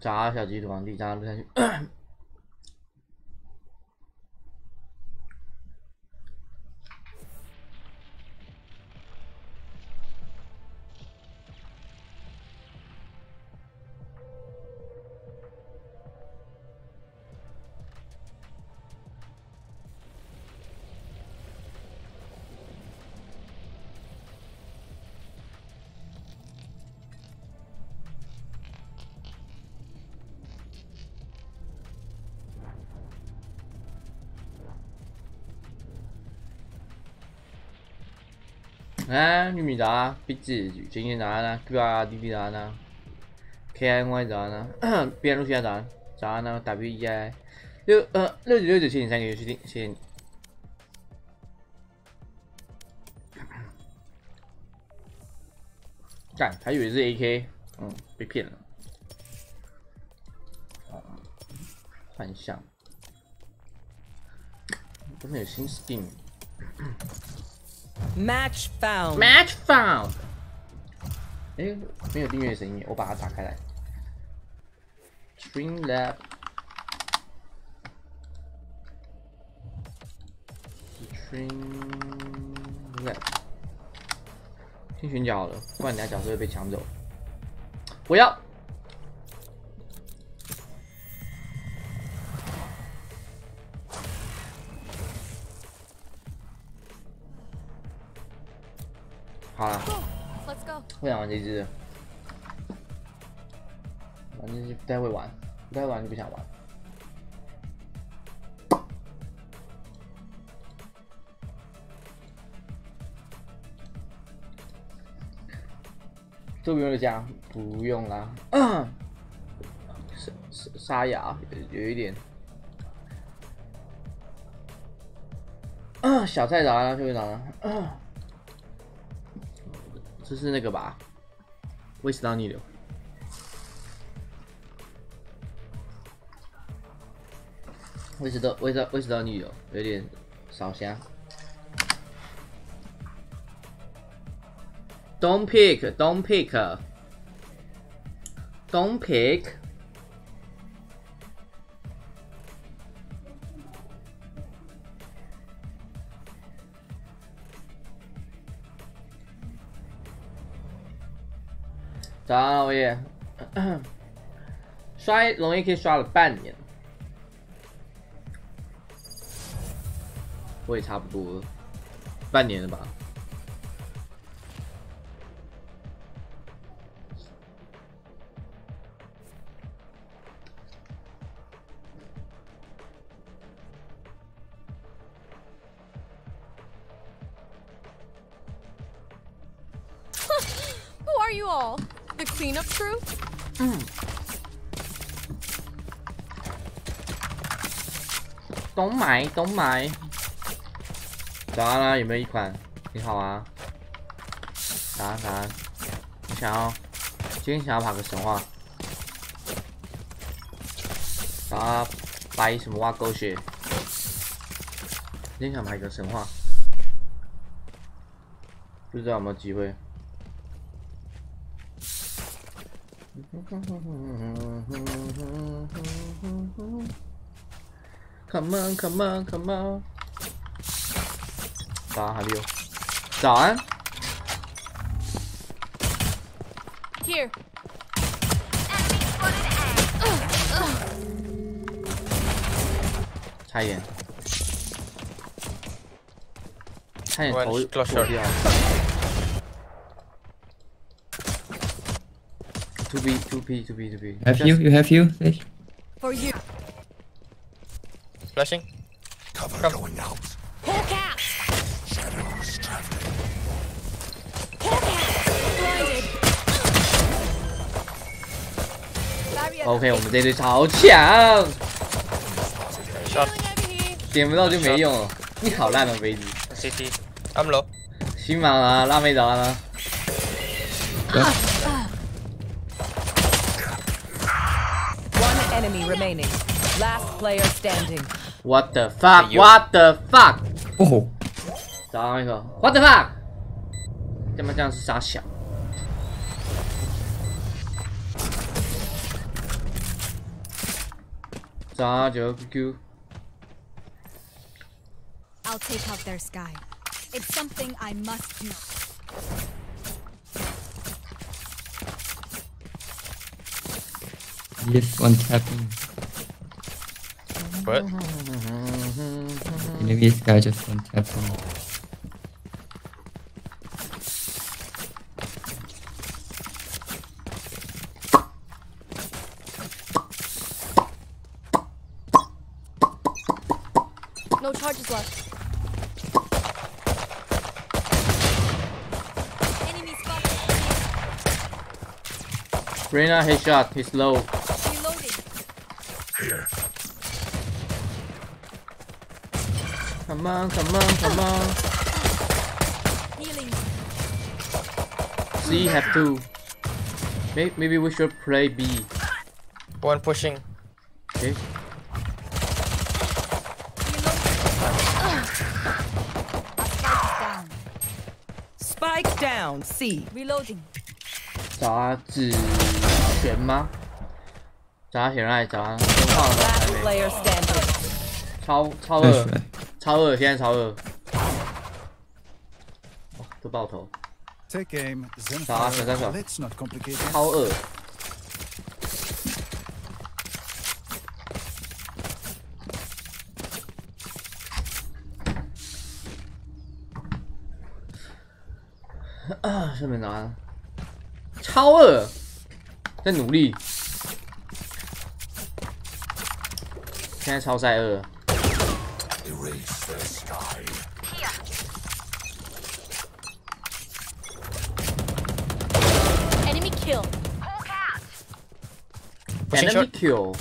扎小鸡团皇帝，扎不下去。哎，玉米咋？别急，今天咋呢？Q R D B 咋呢？K I Y 咋呢？边路线咋？咋呢？W E I 六呃六九六九七零三，给游戏谢你干，还以为是 A K，嗯，被骗了，幻象，我有新饰品。Match found. Match found。哎，没有订阅的声音，我把它打开来。Streamlab。Streamlab。先选角了，不然你家角色会被抢走。我要。好了，不想玩这只，玩这只不太会玩，不太会玩就不想玩。都不用加，不用啦。沙沙沙哑，有一点。小菜咋了？就会咋了？这是那个吧？胃食道逆流。胃食道胃道胃食道逆流，有点烧香。Don't pick, don't pick, don't pick. 早安，老爷。刷龙也可以刷了半年，我也差不多半年了吧。Who are you all? The cleanup crew? 嗯。懂买懂买。早安啦，有没有一款？你好啊。早安早安。你想要？今天想要爬个神话。啊，白什么挖狗血？今天想爬一个神话，不知道有没有机会。Come on, come on, come on。早安，还没有。早安。 Here. 差一点，差点 One 头 close 破 shot 掉。 Two B, two B, two B, two B. Have you? You have you? For you. Flashing. Cover Come. going out. Hulk out. Shadows traveling. Hulk out. Blinded. OK，我们这队超强.点不到就没用。你好烂的飞机，CT. I'm low. 行忙啊，拉没着了。player standing. What the fuck? What the fuck? Oh. What the fuck？OQ. I'll take out their Skye. It's something I must do. Yes, one tapping. What? Enemy Skye just one tapping. No charges left. Enemy spotted. Reyna headshot, he's low. Reloading. Here. Come on, come on, come on. Healing. C have two. Maybe, maybe we should play B. One pushing. Okay. Down. Spike down. C. Reloading. 找他子璇吗？找他璇来找他，分号了吗？还 Last 没。 player standing. 超超 Nice 二， try. 超二，现在超二，都爆头，啥啥啥手，超二，啊，这边拿，超二，在努力，现在超赛二。Erase their Skye. Enemy kill. Pushing enemy short. kill，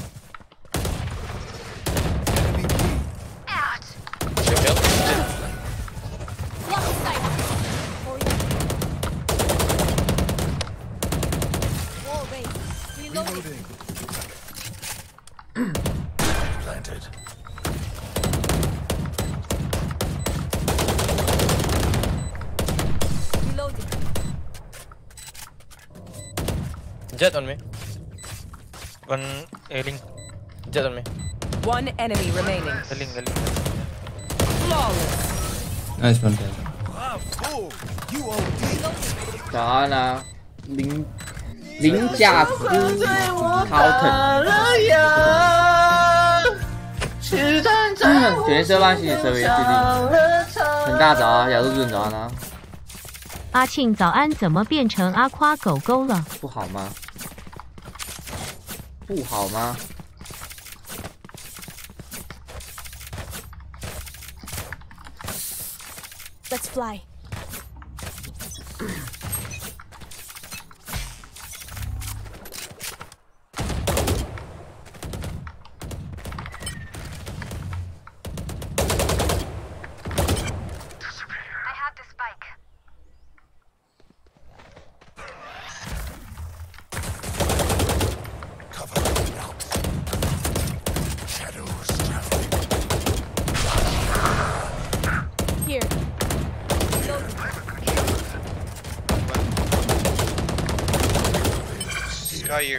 On me. One ailing. Jet on me. One enemy remaining. Ailing, ailing. Flawless. Nice one tap. Bravo! You OD. 早安啊，零零价值 Cotton。选色班心理设。很大早啊，亚洲准早安啊，阿庆早安，怎么变成阿夸狗狗了？不好吗？不好吗？Let's fly.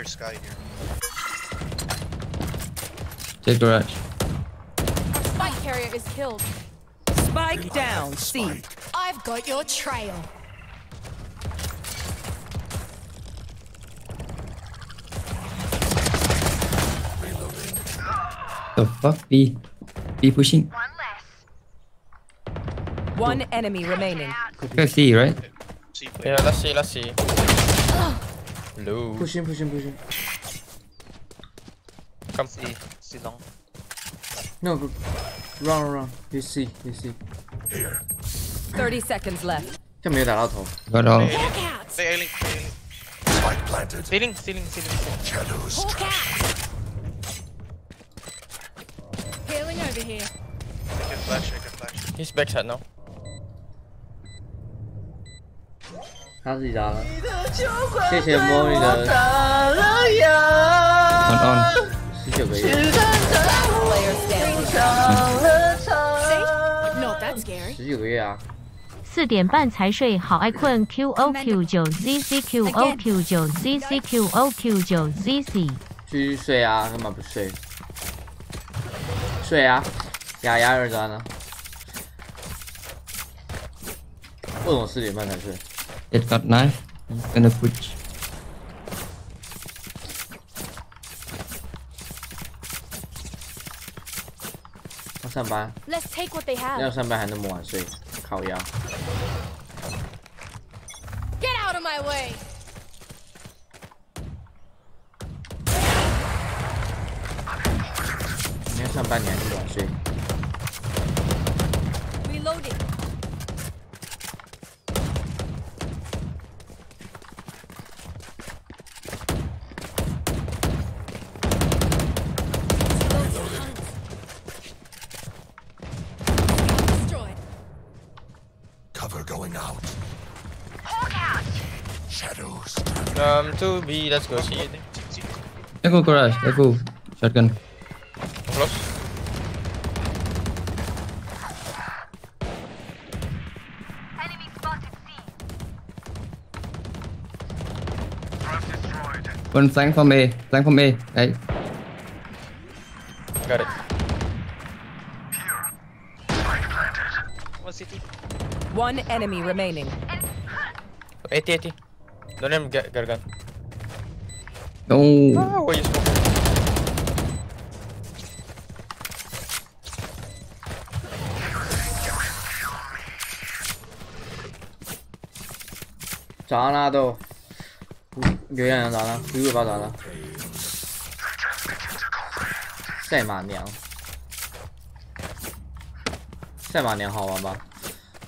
Here, Skye here. Jett garage. Our spike carrier is killed. Spike down. C. Spike. I've got your trail. The fuck? B. B pushing. One less. One enemy remaining. Go C, right? See, play. Yeah, let's see, let's see. Low. 不行不行不行 Come. See, see long. ，no run run run，you see you see， Here. 30 seconds left. 就没有打到头。 Got all. Play Hawk ailing, out. play ailing, play ailing. Spike planted. Ceiling, ceiling, ceiling, ceiling. Shadows Hawk out. Healing over here. I can flash, I can flash. He's backside now. 他自己打了，谢谢魔女的 On on. 十九个月。十九个月啊，四点半才睡，好爱困。Q O Q 九 Z C Q O Q 九 Z C Q O Q 九 Z C。继续睡啊，干嘛不睡？睡啊，牙牙二渣呢？为什么四点半才睡？It got knife. He's gonna push. 要上班， Let's take what they have. 要上班还那么晚睡，靠腰。 Get out of my way. 明天上班你还那么晚睡， Reloading. Two B. Let's go. C. Let's go garage. Let's go. Shotgun. Close. One flank from A. Flank from A. Right. Got it. One city. One enemy remaining. 80 80. Don't let him get, get a gun. No. Ah, why you smoke? 早上啦都，有人人早上，鱼尾巴早上。赛马娘，赛马娘好玩吧？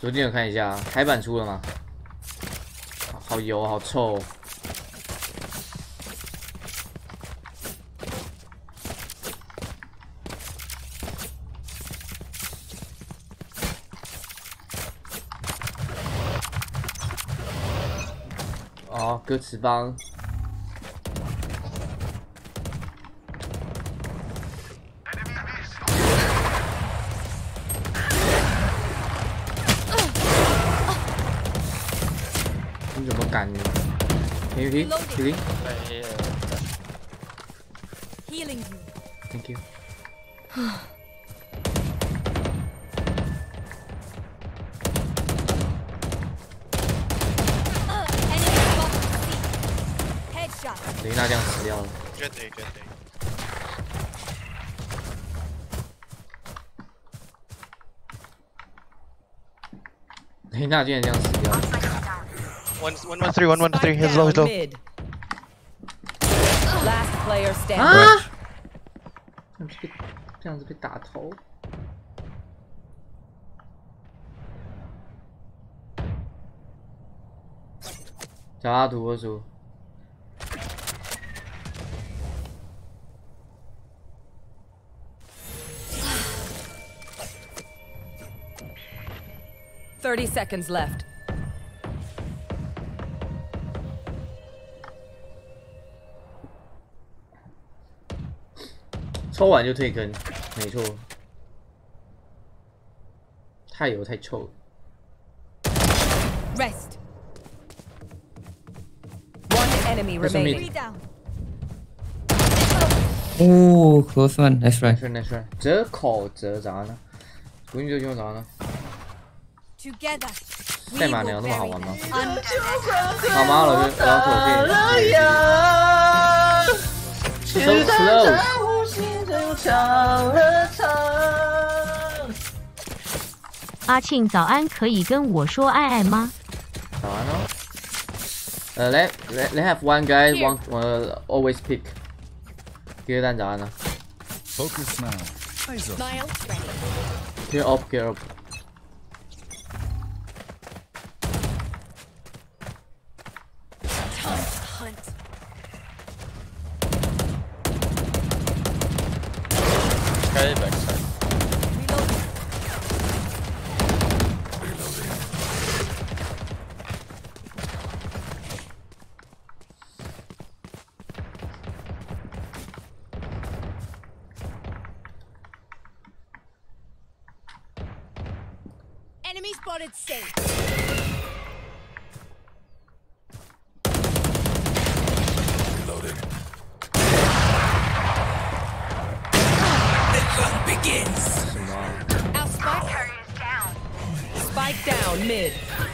昨天有看一下，台版出了吗？好油，好臭、哦。哦，歌词帮。你怎么敢？停停停停雷娜竟然这样死掉。One, one, one, three, one, one, three. He's low, he's low. Last player standing. 啊！这样子被这样子被打头。小阿图二组，30 seconds left. 抽完就退坑，没错。太油太臭了。 Rest. One enemy There's a mid. remaining. Three down. Oh, close one. Nice try. 没事没事，折口折啥呢？古音就用啥呢？ Together. We 赛马娘那么好玩吗好吗，老师，老师，谢谢。So close。阿庆早安，可以跟我说爱爱吗？早安哦。呃，let let let have one guy want 呃 always pick。第二弹早安呢 Focus now. Eyes up. Smile. Ready. Skye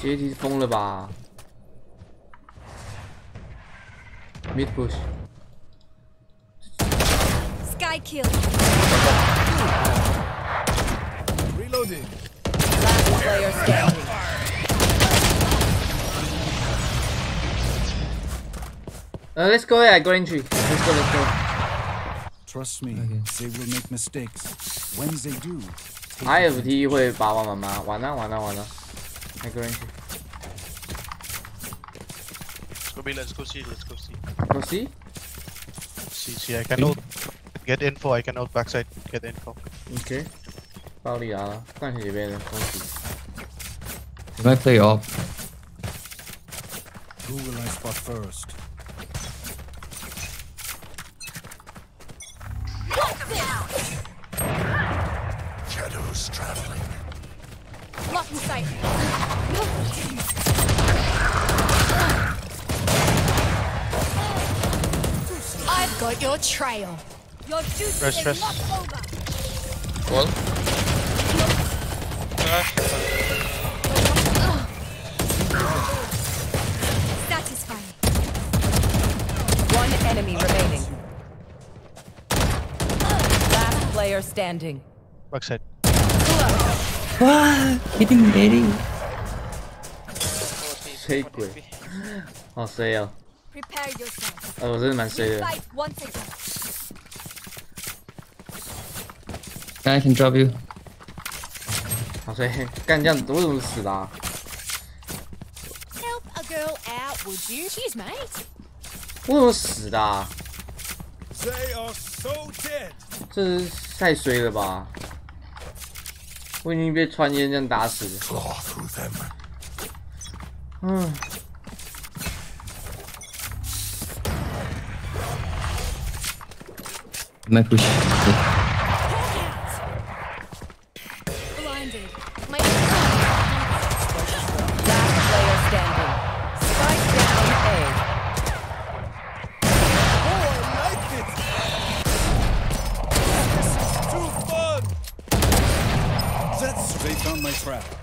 阶梯疯了吧？Mid push。Skye kill. Reloading. Last player standing. Let's go. Yeah, I entry. Let's go. Let's go. Trust me, they will make mistakes. When they do, 还有第一会爸爸妈妈，完了完了完了，那个人去。B, let's go C, let's go C. Go see。 C, C, I can ult. Get info, I can ult backside, get info. OK，暴力啊了，冠军这边的恭喜。 They might play off. Who will I spot first? Shadows traveling. Lock in sight. Got your trail. Your duty rest, is not over. One. Satisfying. One enemy remaining. Last player standing. Backside. Wow, hitting Betty. Sei, Nossa, aí, ó. Prepare yourself. 呃，我真的蛮衰的。Fight once again. I can drop you. 好衰，干这样子，我怎么死的、啊？Help a girl out, would you? Cheers, mate. 我怎么死的、啊？They are so dead. 这是太衰了吧！我已经被穿烟这样打死.嗯，They might push. Blinded. My Last player standing. Spike down A. Oh, I like it. This is too fun. That's they found my trap.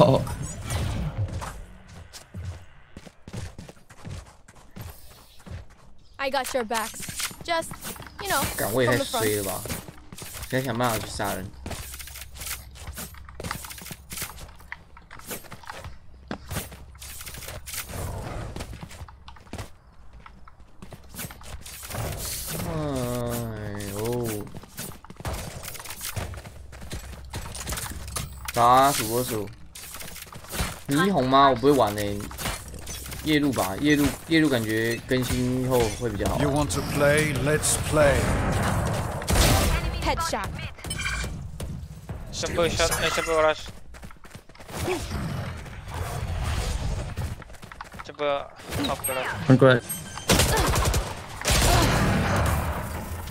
Oh. I got your backs. Just, you know, 干我也太 from the front. 衰了吧！现在想办法去杀人。哎呦！咋啊，主播手？霓虹吗？我不会玩呢、 夜路吧，夜路夜路感觉更新后会比较好 You 玩。want to play? Let's play. Headshot. Simple shot. Eh, simple rush. Coba off the rush. One correct.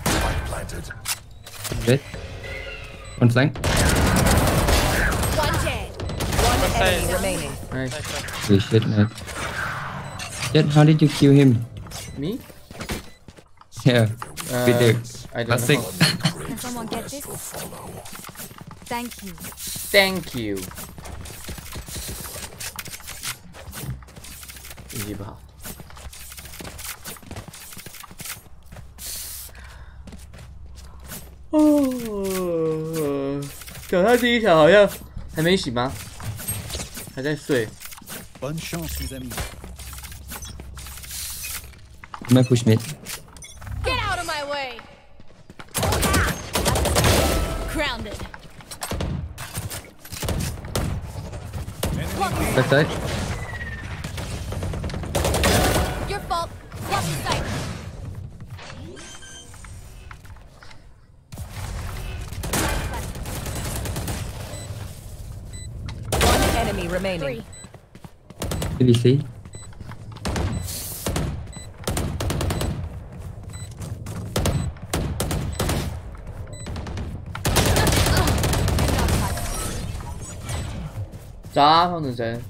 Spike planted. Dead. One flank. One dead. One enemy remaining. Nice. Holy shit, man. Jet, how did you kill him? Me? Yeah. Uh, With the I don't classic. know. Can someone get this? Thank you. Thank you。运气不好。哦，脚踏第一条好像还没醒吗？还在睡。 Bonne chance, mes amis. They might push mid. Get out of my way. Grounded. Back side. Your fault. Lock in sight. One enemy remaining. Three. BBC. Enough. 早啊，方子晨。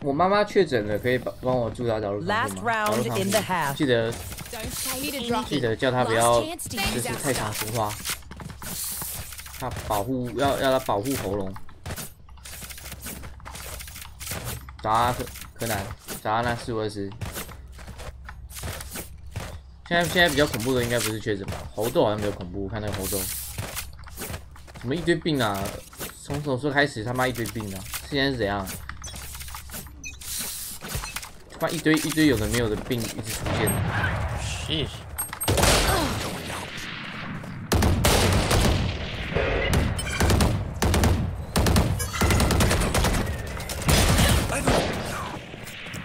我妈妈确诊了，可以帮帮我祝她早日康复记得.记得叫她不要就是太常.说话。他保护要要她保护喉咙。早啊柯柯南，早啊那四五二十。现在现在比较恐怖的应该不是确诊吧？猴痘好像比较恐怖，看那个猴痘，怎么一堆病啊？从手术开始他妈一堆病啊！现在是怎样？他妈一堆一堆有的没有的病一直出现。Sheesh.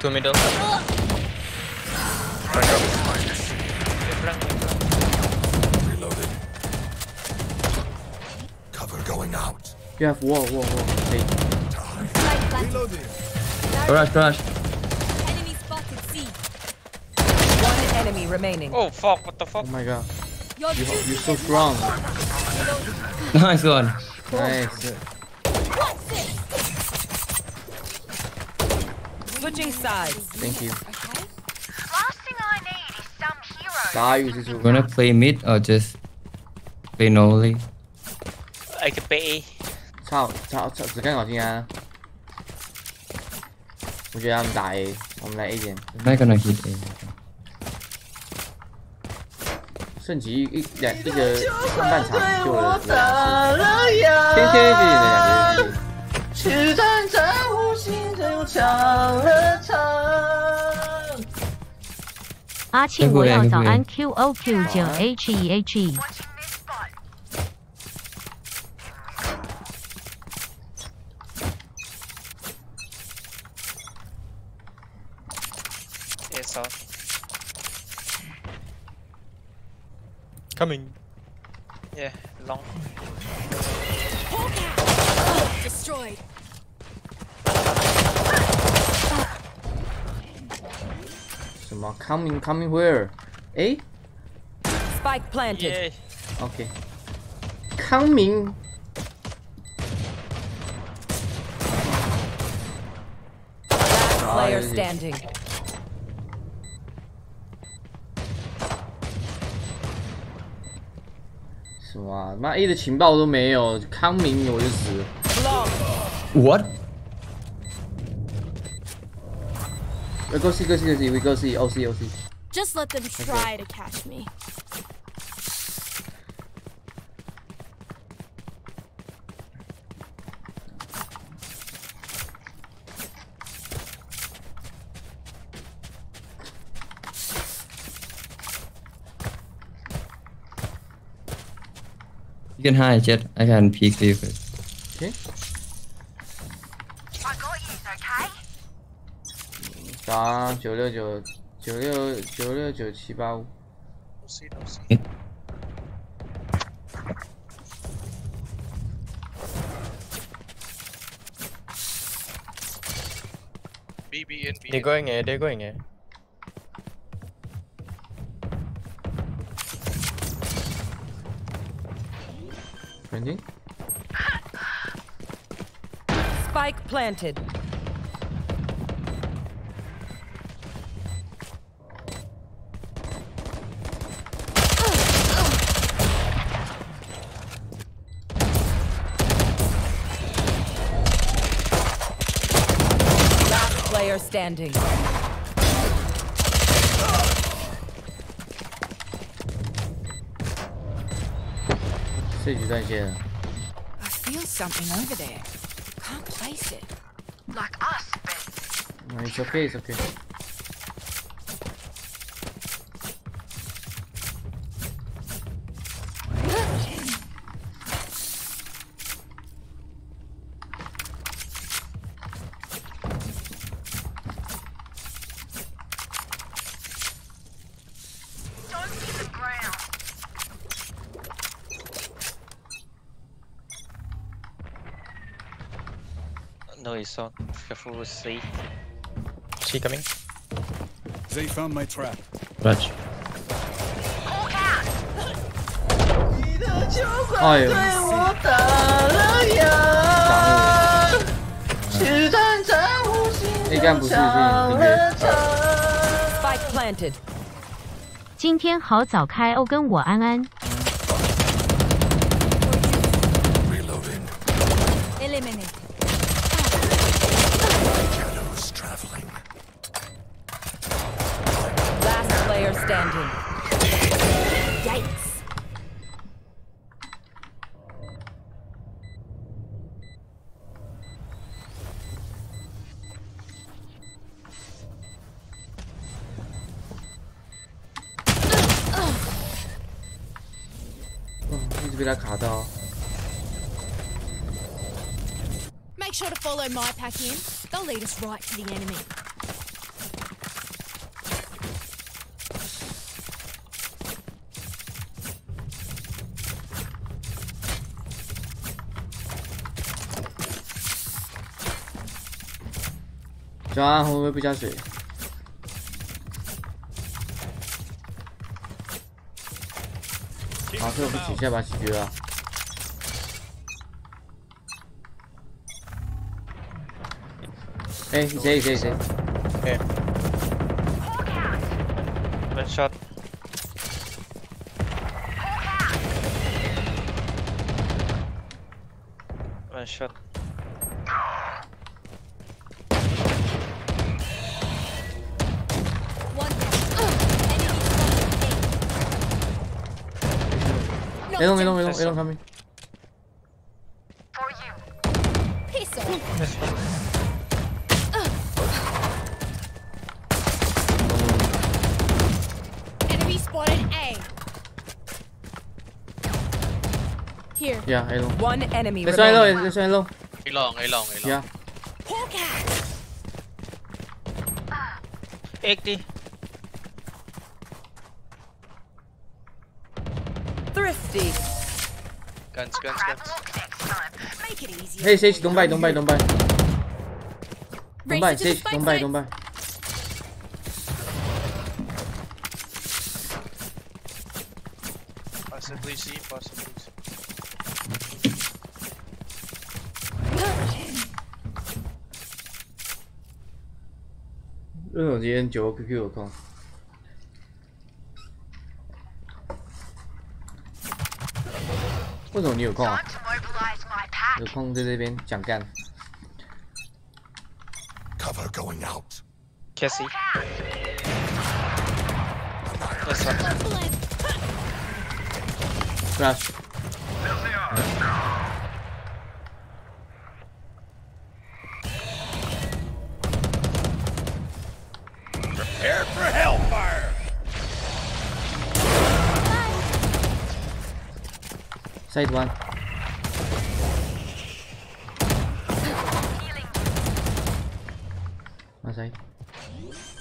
Reloading. You have wall, wall, wall. Hey. Rush, rush. Enemy spotted C. One enemy remaining. Oh fuck, what the fuck? Oh my god. You're, you're so strong. nice one. Nice. Switching sides. Thank you. Last thing I need Gonna play mid or just play normally? I could be. 操操操！只看好听啊！我觉得他们打 A，我们来 A 点。I'm not gonna hit A. 顺其一两一个上半场就了两次，天天谢谢你两个人。是站在无心的又唱了唱。阿庆，我要早安 Q O Q 九 H E H E。Coming. Yeah, long. Destroyed. Some more coming, coming where? Eh? Spike planted. Yay. Okay. Coming. Last player standing. 什么啊？妈 A 的情报都没有，coming 我就死了。What? We go C go C go C we go C O C O C。Just let them try to catch me. can hai Jet. I can peek for you first. Okay. Đó, 969, 96, 96975. Đâu xí, đâu xí. BBNB. Đi có anh nghe, đi có anh nghe. Planting。Spike planted. Standing. 这局断线了。 I feel something over there. Can't place it. Like us, but No, it's okay, it's okay. through C. C coming. They found my trap. Watch. 哎呦！对我打了呀！子弹在我心上敲了。planted。今天好早开哦，跟我安安。follow my pack in. They'll lead us right to the enemy. 小安会不会不加水？好，这我们洗一下把洗绝了。 Hey, he's A, he's A, he's A. Okay. One shot. One shot. They don't, they don't, they don't, they don't come in. Yeah, A long. One enemy. There's one low. There's one low. A long. A long. A long. Yeah. 80. Thrifty. Guns, guns, guns. Hey Sage, don't buy, don't buy, don't buy. Don't buy, Sage, don't buy, don't buy. Possibly C, possibly. 为什么今天九个 QQ 有空？为什么你有空啊.有空在这边讲干。Cover going out. Cassie. This one. Flash，side one，one side，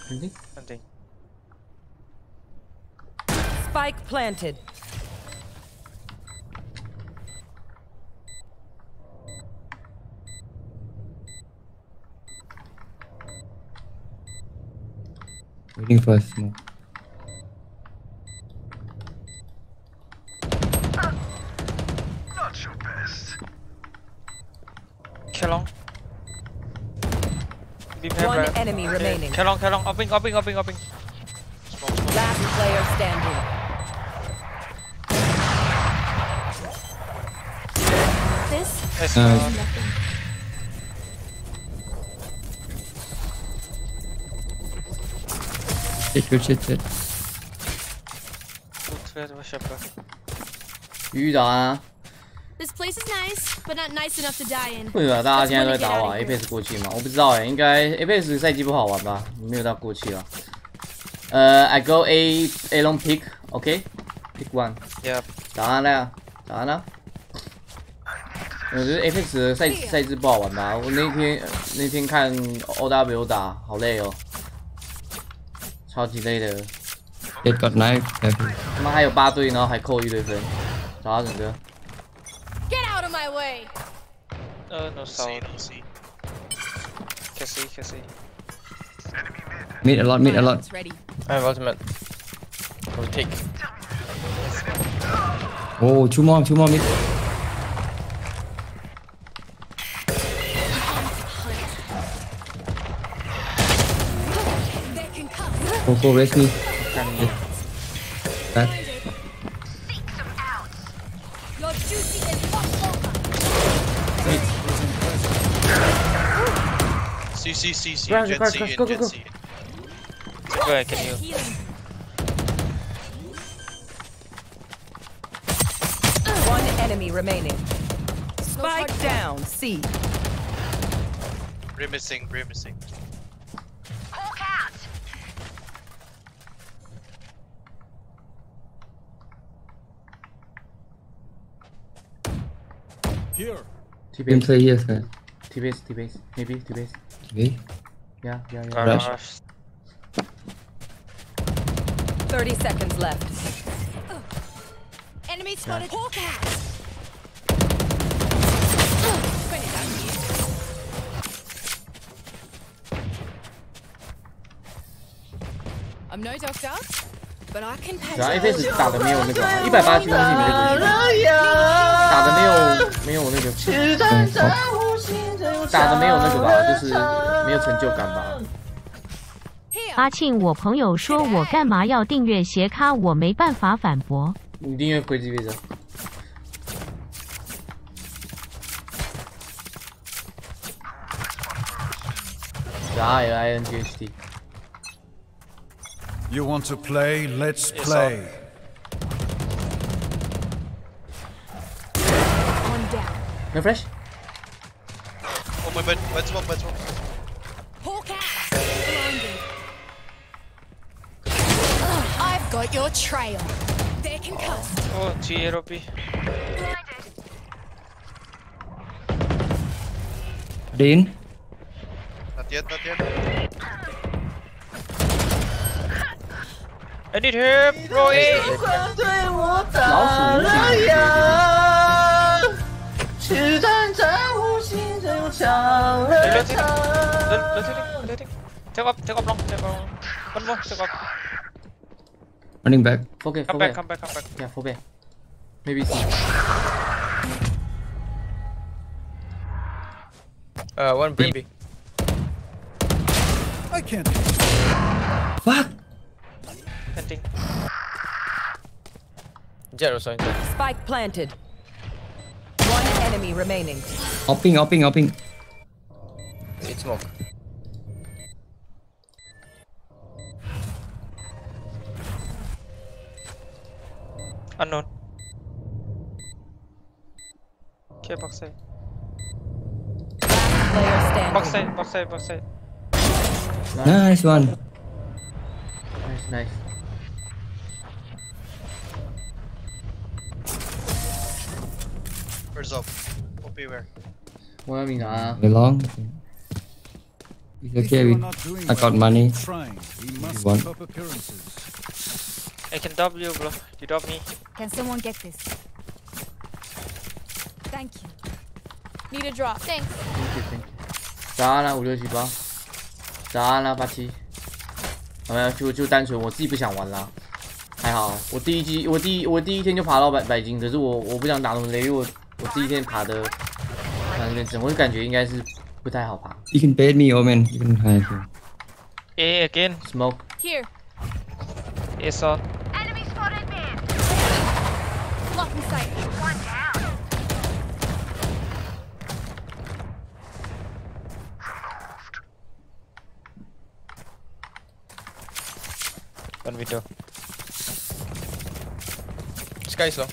肯定。Hunting. Spike planted. Waiting for a smoke. Not your best. Kelong. Be one right. enemy okay. remaining. Come on, come on. upping, upping, opping, opping. Last player standing. This is uh. nothing. Shit, shit, shit, shit. Gut, werde ich You Üda. This place is nice, but not nice enough to die in. 为什么大家现在都在打我. Apex 过气吗？我不知道哎，应该 Apex 赛季不好玩吧？没有到过气了。呃，I go A A long pick，OK，pick one。Yep. 早安了，早安了。我觉得 Apex 的赛赛制不好玩吧？我那天那天看 OW 打，好累哦，超级累的。It got knife. Careful. 他妈还有八队，然后还扣一堆分，找他整个。Get out of my way. Uh, no C, sound. no C. Cassie, Cassie. Mid a lot, mid a lot. It's ready. I have ultimate. We'll take. Oh, two more, two more mid. They can come. Go, go, raise me. That. C, C, C, C. Crash, Gen crash, C, crash, in go, go, Gen go. C. Go ahead, can you? One enemy remaining. Spike down. C. Brim missing, Brim missing. Hawk out. Here. T You can base play here first. T base T base maybe T base Okay. yeah yeah yeah Rush. Rush. 30 seconds left. Enemy spotted. Hawk out. When it's done here. I'm no doctor, but I can patch 然后 up. A face 打的没有那个一百八十公斤没得回去，打的没有没有那个嗯，好。 打的没有那个吧，就是没有成就感吧。阿庆，我朋友说我干嘛要订阅斜咖，我没办法反驳。你订阅亏几辈子。来来，NGT。You want to play? Let's play. Refresh. Oh my bad, bad smoke, bad smoke. Hawk out. Blinded. I've got your trail. They're concussed. Oh, G aero B. Blinded. Dean. Not yet, not yet. I need help, bro. A. 老鼠无形。是战战无 Take up, take up long, take up. One more, take up. Running back. Okay, come back, come back, come back. Yeah, forget. Maybe Uh, one baby. I can't. Fuck. Planting. Zero. Spike planted. One enemy remaining. Hopping, hopping, hopping. It's smoke. Unknown. Okay, box side. Player standing. Box side, box side, box side. Nice one. Nice nice。Where's up? OP where? 我要米拿， Very long. It's If okay. you're We, not doing I got well, money. keep Trying. We must want. keep up appearances. I can W, bro. You dub me. Can someone get this? Thank you. Need a drop. Thanks. thank you thank you。早安了五六七八，早安了八七。没有，就就单纯我自己不想玩啦。还好，我第一季我第一我第一天就爬到百百金，可是我我不想打那么累，因为我 我第一天爬的那边整，我就感觉应该是不太好爬。You can bait me, Omen. You can hide here. A again. Smoke. Here. A saw. Enemy spotted man. Blocking sight. One down. One window. Skye's low.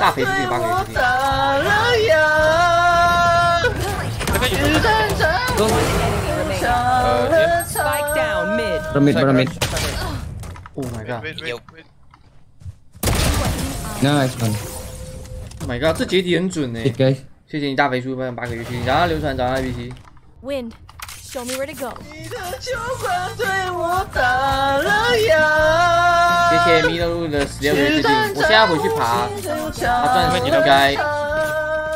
大肥猪己帮给自己。呀。Spike down mid。不中不中不中。Oh my god. Nice one. Oh my god，这解体很准呢。谢谢你大肥叔分享八个游戏，然后流传，然后 IBC。Wind. Show me where to go. 你的酒馆对我打了烊。谢谢米勒路的十六个月资金，我现在回去爬，爬钻石应该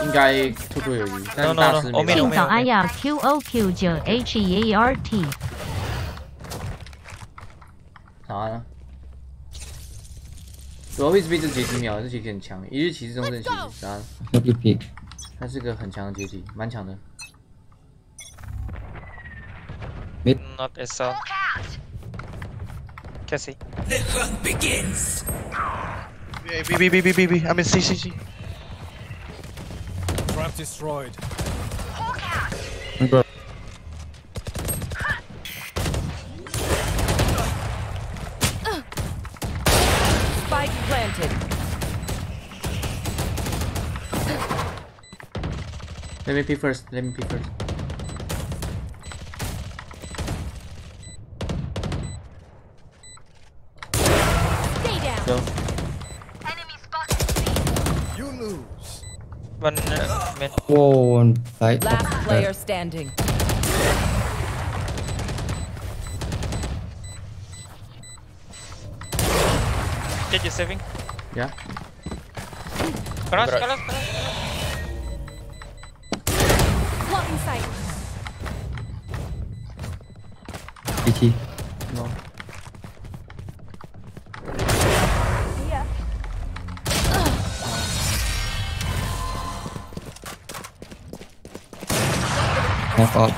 应该绰绰有余，但是大师 Oh, 没有庆早安呀，Q O Q 九 H E A R T。早安啊！我会一直被这解体秒，这解体很强，一日骑士中正骑士，早安，Hope you pick. 它是个很强的解体，蛮强的。Not A saw. Hawk out. Cassie. Yeah, B, B, B, B, B, B. I'm in C, C, C. Trap destroyed. Hawk out. Bro. Spike planted. Let me pee first. Let me pee first. Stay. Go. Enemy spotted. You lose. One uh, mid. Whoa, one side. Last player standing. Jett, you saving? Yeah. Crash, Bro. crash, crash. Blocking sight. GT. No. Half up.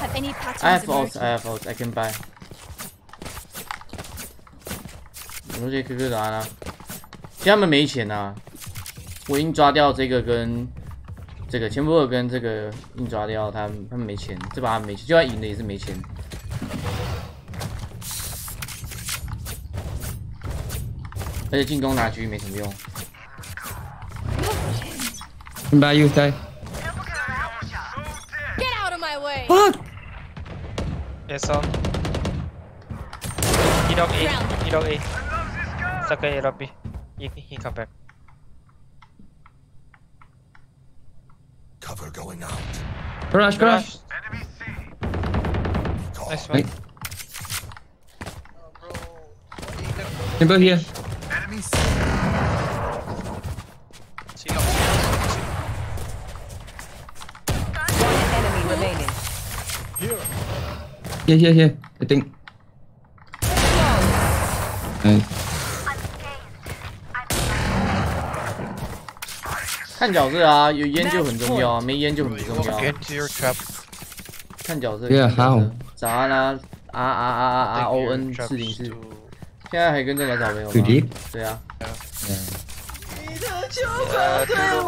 Have any patterns I have ult, I have ult, I can buy. 我这 QQ 答案啊，其实他们没钱呐、我硬抓掉这个跟这个钱布尔跟这个硬抓掉，他们他们没钱，这把他们没钱，就算赢了也是没钱。而且进攻拿狙没什么用。You. Yes, on. He dog A. He dog A. Sakai A, B. He, he come back. Cover going out. Crash, crash. Nice one. Wait. Timber here. Enemy One enemy remaining. Here, 谢谢谢谢等你嗯看角色啊有烟就很重要啊没烟就很不重要。看角色有点憨红咋啦啊啊啊啊啊 on 四零四。现在还跟这来找没有吗？对啊。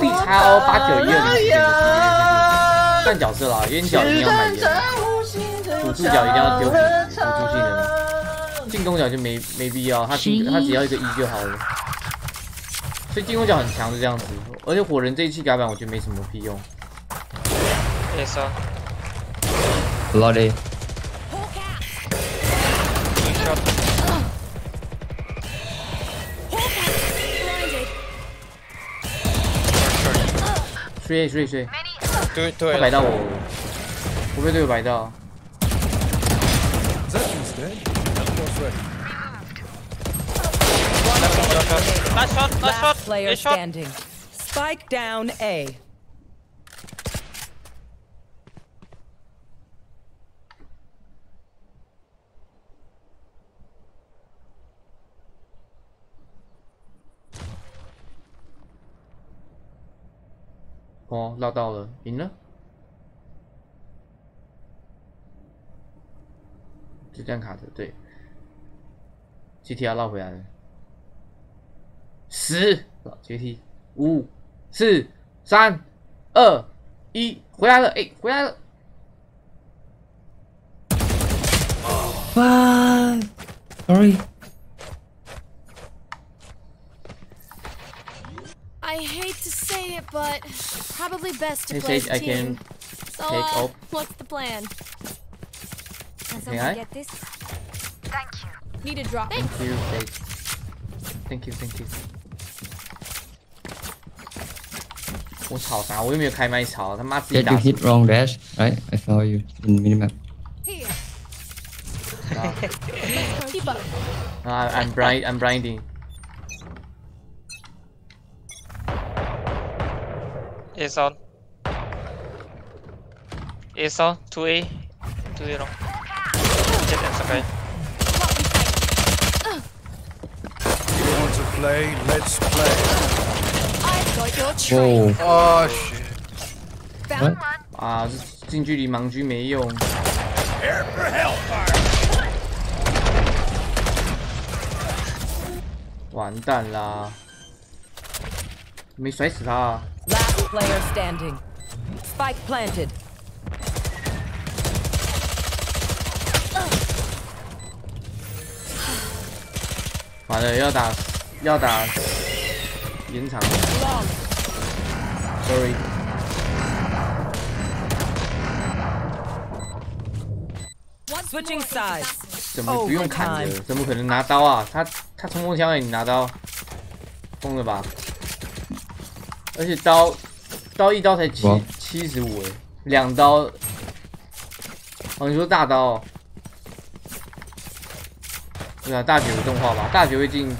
b 叉 o 八九一二零四干角色了啊烟角一定要买烟。辅助角一定要丢辅辅助技能，进攻角就没没必要，他进他只要一个一就好了。所以进攻角很强是这样子，而且火人这一期改版我觉得没什么屁用。Yes! Two shot. Hawk out! Blinded. Three three three A，Two, two 他.摆到我，我被队友摆到。Zephyrin's dead. Teleport ready. Last shot, last Last shot. player A shot. standing. Spike down A. 哦，绕到了，赢了， 这样卡着，对，GT 要绕回来了，十阶梯五、四、三、二、一，回来了，哎，回来了，What? Sorry. I hate to say it, but probably best to play team. can So, take uh, off. what's the plan? Can May someone I? get this? Thank you. Need a drop. Thank you, Sage. Thank you, thank you. 我吵啥？我又没有开麦吵，他妈自己 Get 打 you 死 hit wrong dash, right? I saw you in minimap. Here. 啊 Keep up. 啊！I'm blind, I'm blinding. Ace on. Ace on. 2A. 2A long. Jet and Sakai. You want to play? Let's play. I've got your trail. Whoa. Oh shit. Found What? one. 啊，这近距离盲狙没用。 Prepare for hellfire. 完蛋啦！没甩死他、啊。 Last player standing. Spike planted. 完了，要打要打延长。Sorry，Switching sides. 怎么不用砍的？怎么可能拿刀啊？他他冲锋枪哎，你拿刀，疯了吧？而且刀刀一刀才七七十五哎，两刀。哦，你说大刀、哦？对啊，大姐有动画吧？大姐会进。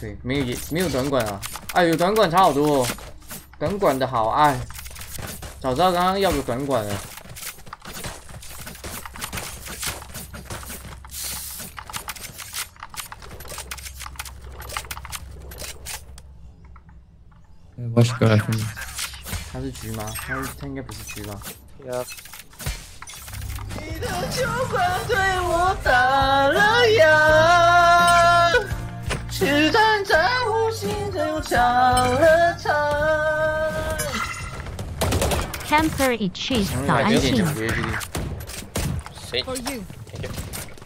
对，没有也没有短管啊。哎，有短管差好多哦，短管的好哎。早知道刚刚要个短管了。我是个他是橘吗？他他应该不是橘吧？Yeah. Camper is cheese. 早安，亲。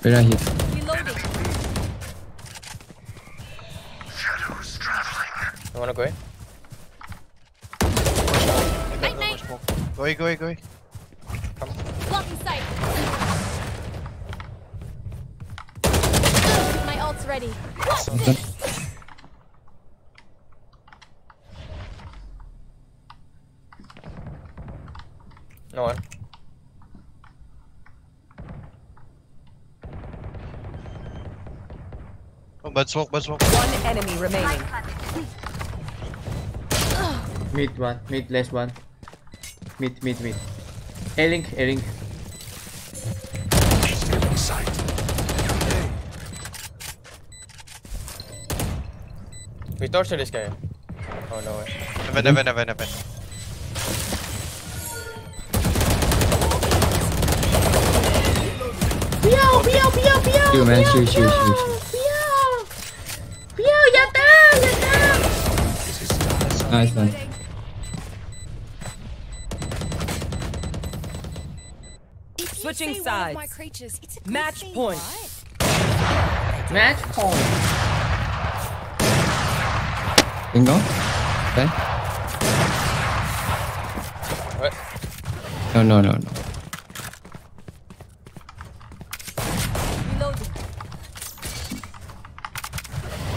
非常 hit。Wanna go? Night night. Go, go, go. My ready. Okay. No one. Oh, bad smoke, bad smoke. One enemy remaining. Mid one, mid last one. Mid mid mid. A link, We torture this guy. Oh no way. Never, never, never, never. Shoot, man. Shoot, shoot, shoot. Nice one. If you Switching see one of sides. my creatures, it's a Match point. Match point. Bingo. Okay. What? No, no, no, no. Reloading.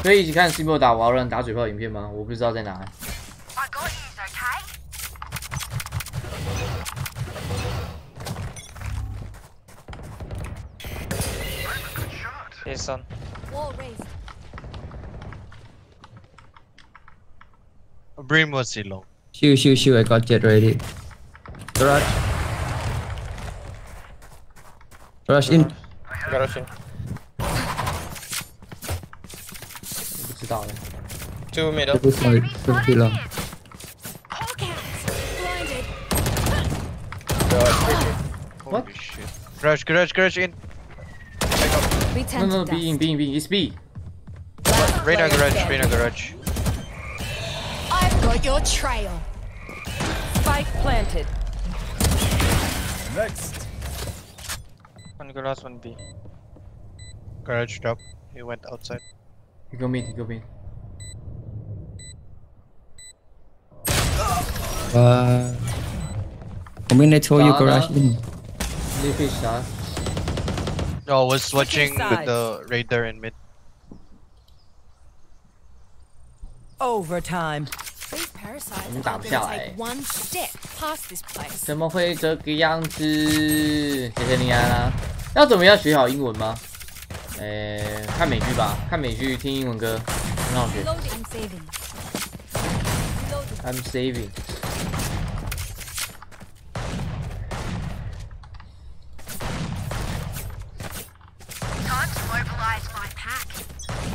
可以一起看 C 波打瓦伦打嘴炮影片吗？我不知道在哪。Brim was it long. Shoo, shoo, shoo, I got Jett ready. Rush, rush in. Garage in. 不知道了。Two mid 不是不是了。What? Garage, garage, garage in. Rush, no, B in, B in, B in. It's B. Radar, garage, radar, garage. I've got your trail. Spike planted. Next. One glass, one B. Garage drop. He went outside. You go mid, you go mid. Uh, I mean, I told you Dana. garage in. Leave fish 打。No, I was watching with sides. the radar in mid. Overtime. 我们打不下来。怎么会这个样子？谢谢你安啦要怎么样学好英文吗？呃看美剧吧。看美剧听英文歌。很好学。Savingimsaving 好的拉斯爷爷，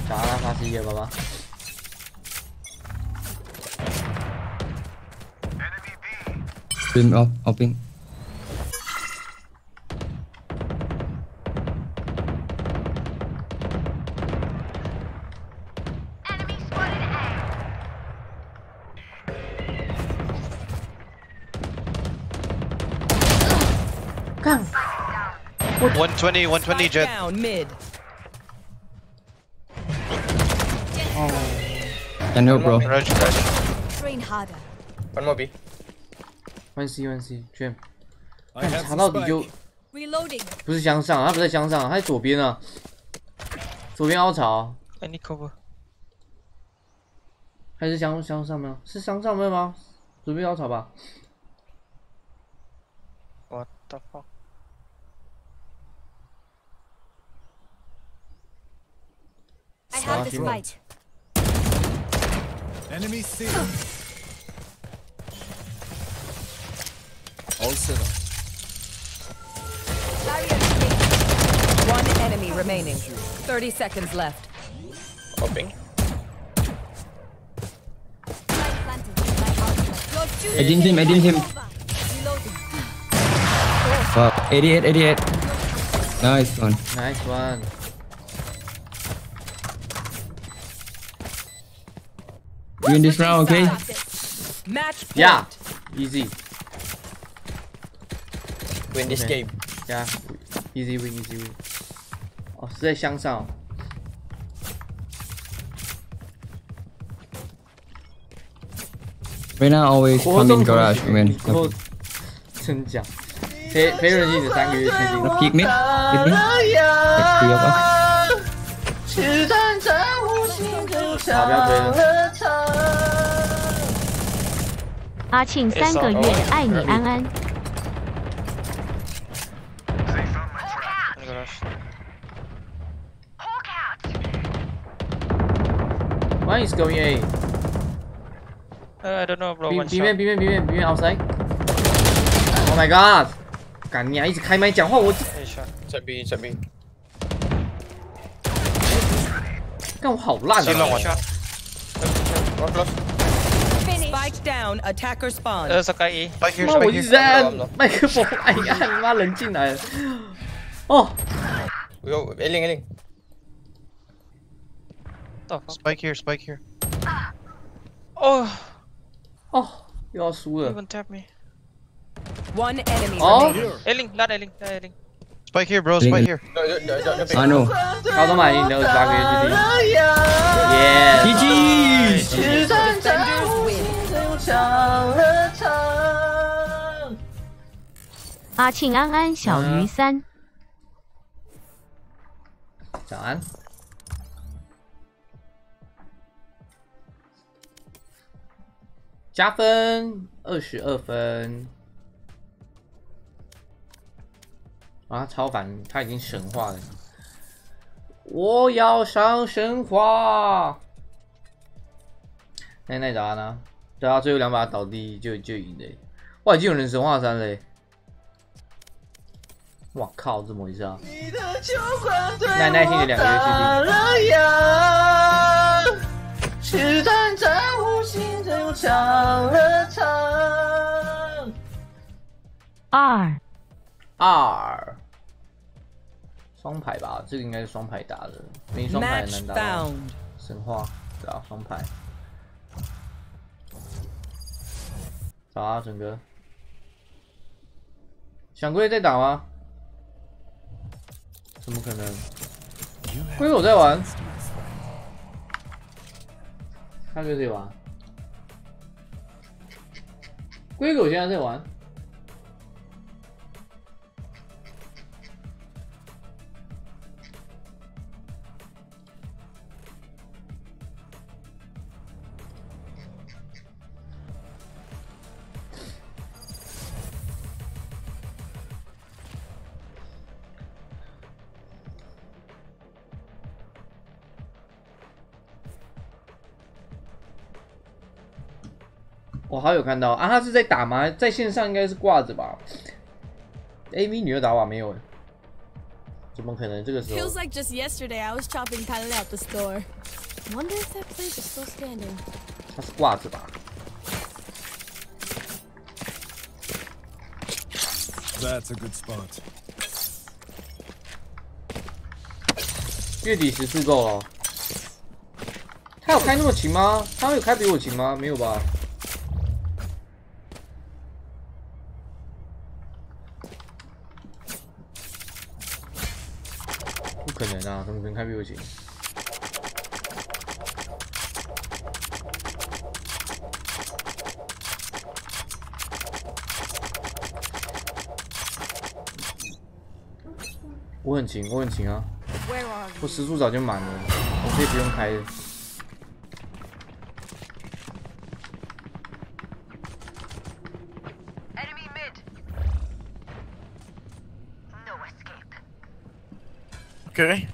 爸爸他是一个包包 Brim off. Open. Enemy spotted 120, 120 Jett. down mid. Oh. I know, bro. Garage, garage. Train harder. One more B. 换 C 换 C，Jam，查到底就，不是箱上，他不在箱上，他在左边啊，左边凹槽。哎，你 cover。还是箱箱上面？是箱上面吗？左边凹槽吧。What the fuck？Enemy see. All set up. One enemy remaining. 30 seconds left. Hopping. I didn't him, I didn't him. Wow, 88, 88. Nice one. Nice one。Win this round, okay? Match point. Yeah. Easy。Win this game. Yeah. Easy win, easy win。哦，是在香上哦。Right now, always 活 come 动 in 同 garage, 学 man. 以后真讲，陪陪人性的三个月确定。Wanna peek me? Peek me? Three of us? 是站在无心就唱好不要追了了唱。阿庆三个月爱你安安。isgoingandbeautifulbabybeautifulbabybeautifuloy oh my god 敢你还一直开麦讲话我这哎呀神兵神兵但我好烂啊现在我说 bike downattackerspawnsmykeyboysandmykeyboysandmykeyboysandmykeyboysandmykeyboysandmykeyboysandmykeyouremykeyouremykeyouremykeyeahmykeyouremyeahmykeyeahmyleneane 哦 Spike here, spike here. Oh. Oh. You lost. You even tap me. One enemy. Oh. Ailing, not ailing, not ailing. Spike here, bro. Spike here. No, no, no, no. I know. 高德满意，你要抓个 GG。Yeah. 阿庆安安小鱼三，早安。加分二十二分。啊，超凡他已经神化了。我要上神话。那那咋呢？对啊，最后两把倒地就就赢了。哇，已经有人神话三了耶。哇靠，怎么回事啊？你的酒馆对耐耐心的两个月之打。了烊，是站在无心中唱了唱。二二，双排吧，这个应该是双排打的，没双排很难打.神话，对啊，双排。早啊，整哥。想龟在打吗？怎么可能？龟我在玩，看谁谁玩？龟狗现在在玩。我好有看到啊，他是在打吗？在线上应该是挂着吧？A V 女优打瓦没有，怎么可能？这个时候 Feels like just yesterday I was chopping at the store. Wonder if that place is still standing. 他是挂着吧？That's a good spot. 月底时速够了。他有开那么勤吗？他有开比我勤吗？没有吧？啊他们跟开闭不行。我很勤我很勤啊我食宿早就满了我可以不用开 enemymidnoiskape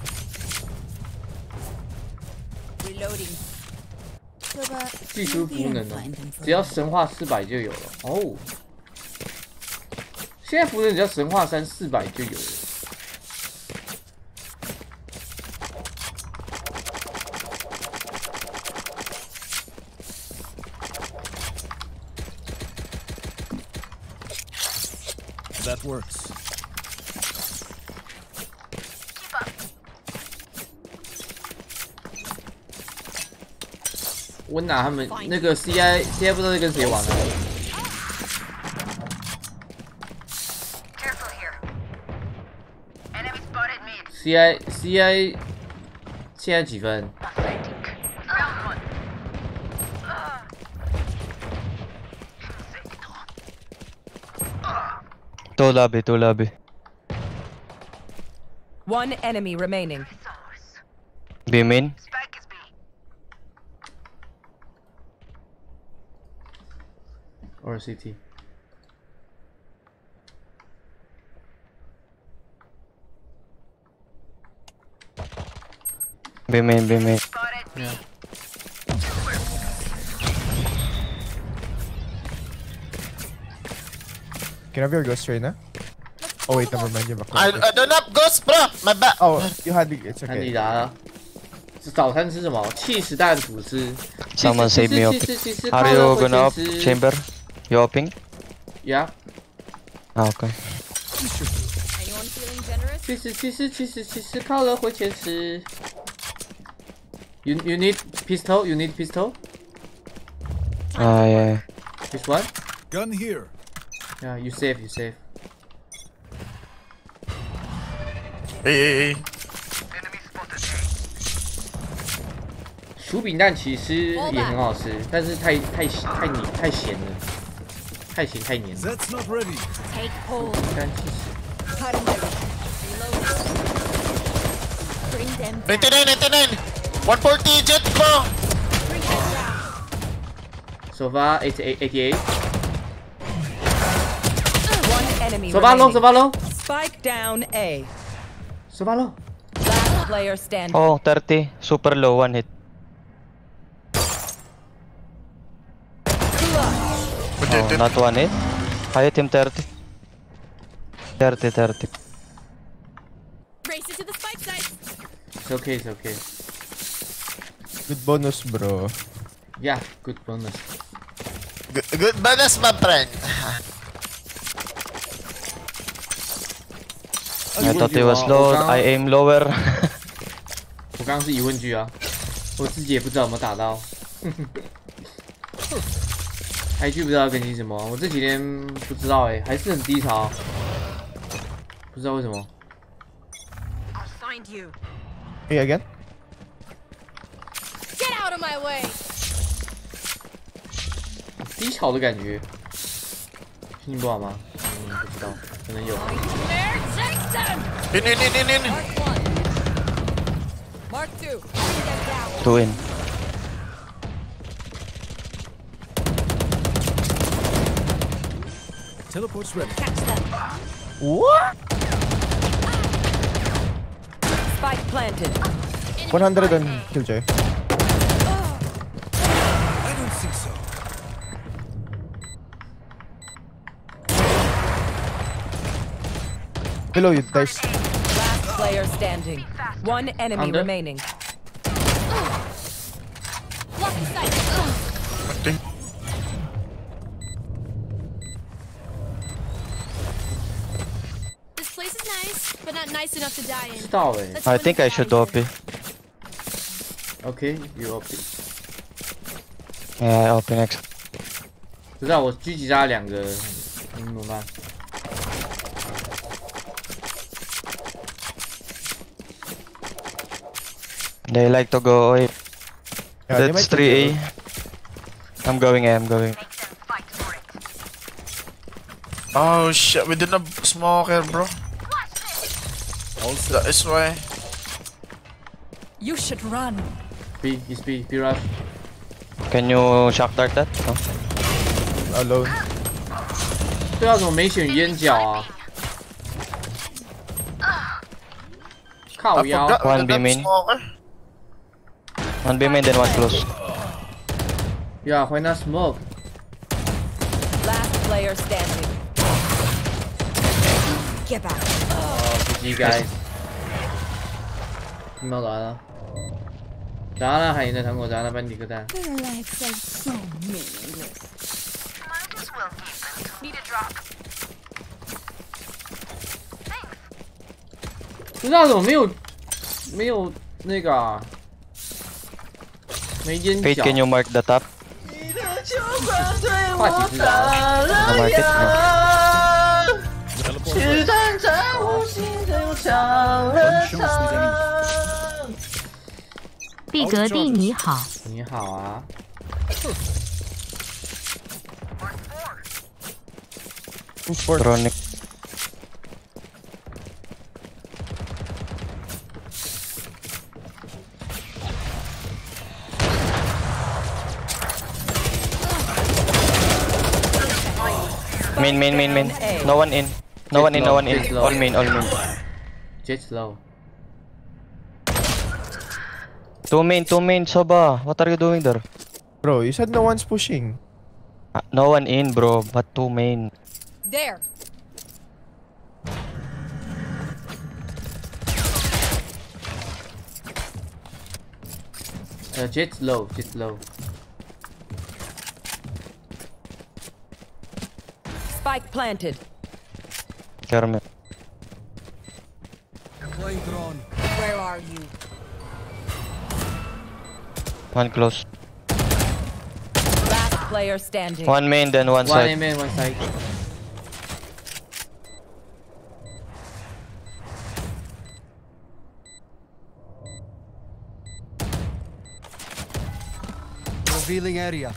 技术不能哦，只要神话四百就有了哦。现在符能只要神话三四百就有了。温拿他们那个 CI CI 不知道在跟谁玩啊？ Careful here. Enemy spotted mid. CI CI 现在几分？ Round one. Two lobby, two lobby. One enemy remaining. B main. Spike is B. or CT？ B main, B main. Spotted B. Can I have your ghost Reyna? Oh wait, never mind. You have a I, cloak. I don't have ghost, bro. My bad. Oh, you had the. It's 看你 okay. 答了。是早餐吃什么？气死蛋吐司。 Someone save me up. 其实其实 Are 靠 you 了会 gonna up 先吃 chamber? You upping? Yeah。 Ah, okay. Anyone feeling generous? 其实其实其实其实靠了会先吃。You you need pistol? You need pistol? Ah, yeah. This one? Gun here. Yeah, you save, you save. Hey, hey, hey. 薯饼蛋其实也很好吃，但是太太太黏太咸了， 太行太黏了。干 99, 99, 140 Jett bro. Sova 88, 88. Sova low, Sova low. Spike down A. Sova low. Last player standing. Oh, 30. Super low, one hit. Oh, not one hit. I hit him 30. 30, 30. Race it to the spike site. It's okay, it's okay. Good bonus, bro. Yeah, good bonus. Good, good bonus, my friend. I thought it was low. I aim lower. 我刚刚是疑问句啊，我自己也不知道有没有打到。 还去不知道更新什么我这几天不知道哎还是很低潮。不知道为什么。Find you. Yeah again. Get out of my way. 低潮的感觉。心情不好吗？不知道可能有。叮叮叮叮叮叮 marktwo 对 Teleport's ready. Catch them. What? Spike planted. 100 on Killjoy. I don't think so. Below you, dice. Last player standing. One enemy Under. remaining. Blocking nice, but not nice enough to die 知 in. 道哎、 Let's I win think I this should battle. OP. OK，you OP。 Yeah, I OP next. 不知道我狙击杀两个，嗯，怎么办？ They like to go away. Yeah, they That's might take 3A. I'm going A, I'm going. Oh shit, we didn't have smoker, bro. That is why. You should run. B, he's B, B rush. Can you shock dart that? No. Alone. 对啊，怎么没选烟角啊？靠 I 腰 forgot One we B didn't have main. smoker. One B main, then one close. Yeah, why not smoke? Last player standing. Get back. 哦，GG guys。听到答案了。答案了，还赢在糖果答案了，班迪克蛋。 Their lives are so meaningless. Might as well give them. Need a drop. 不知道怎么没有没有那个啊，没烟 Fate, 角。 can you mark the top? 话题之啊。 No mark it? No. 是站在我心中又长了长。毕格弟你好，你好啊。不放 Main, main, main, main. No one in. No one in, no one in. Low. All main, all main. Jet slow. Two main, two main, Soba. What are you doing there? Bro, you said no one's pushing. Ah, No one in, bro. But two main. There. Uh, jet slow, jet slow. Spike planted. Carmen. Where are you? One close. Last player standing. One main, then one One side. aim in, one side. Revealing area.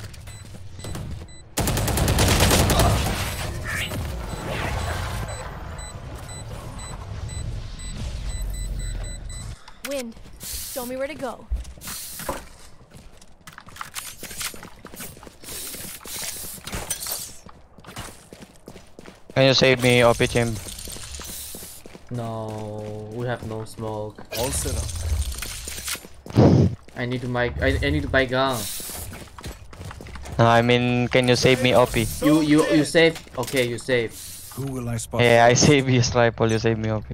Show me where to go. Can you save me, OP chamber? No, we have no smoke. All set up. I need to buy. I, I need to buy gun. No, I mean, can you save me, OP? You you you save. Okay, you save. Who will I spot? Yeah, I save you, rifle. You save me, OP.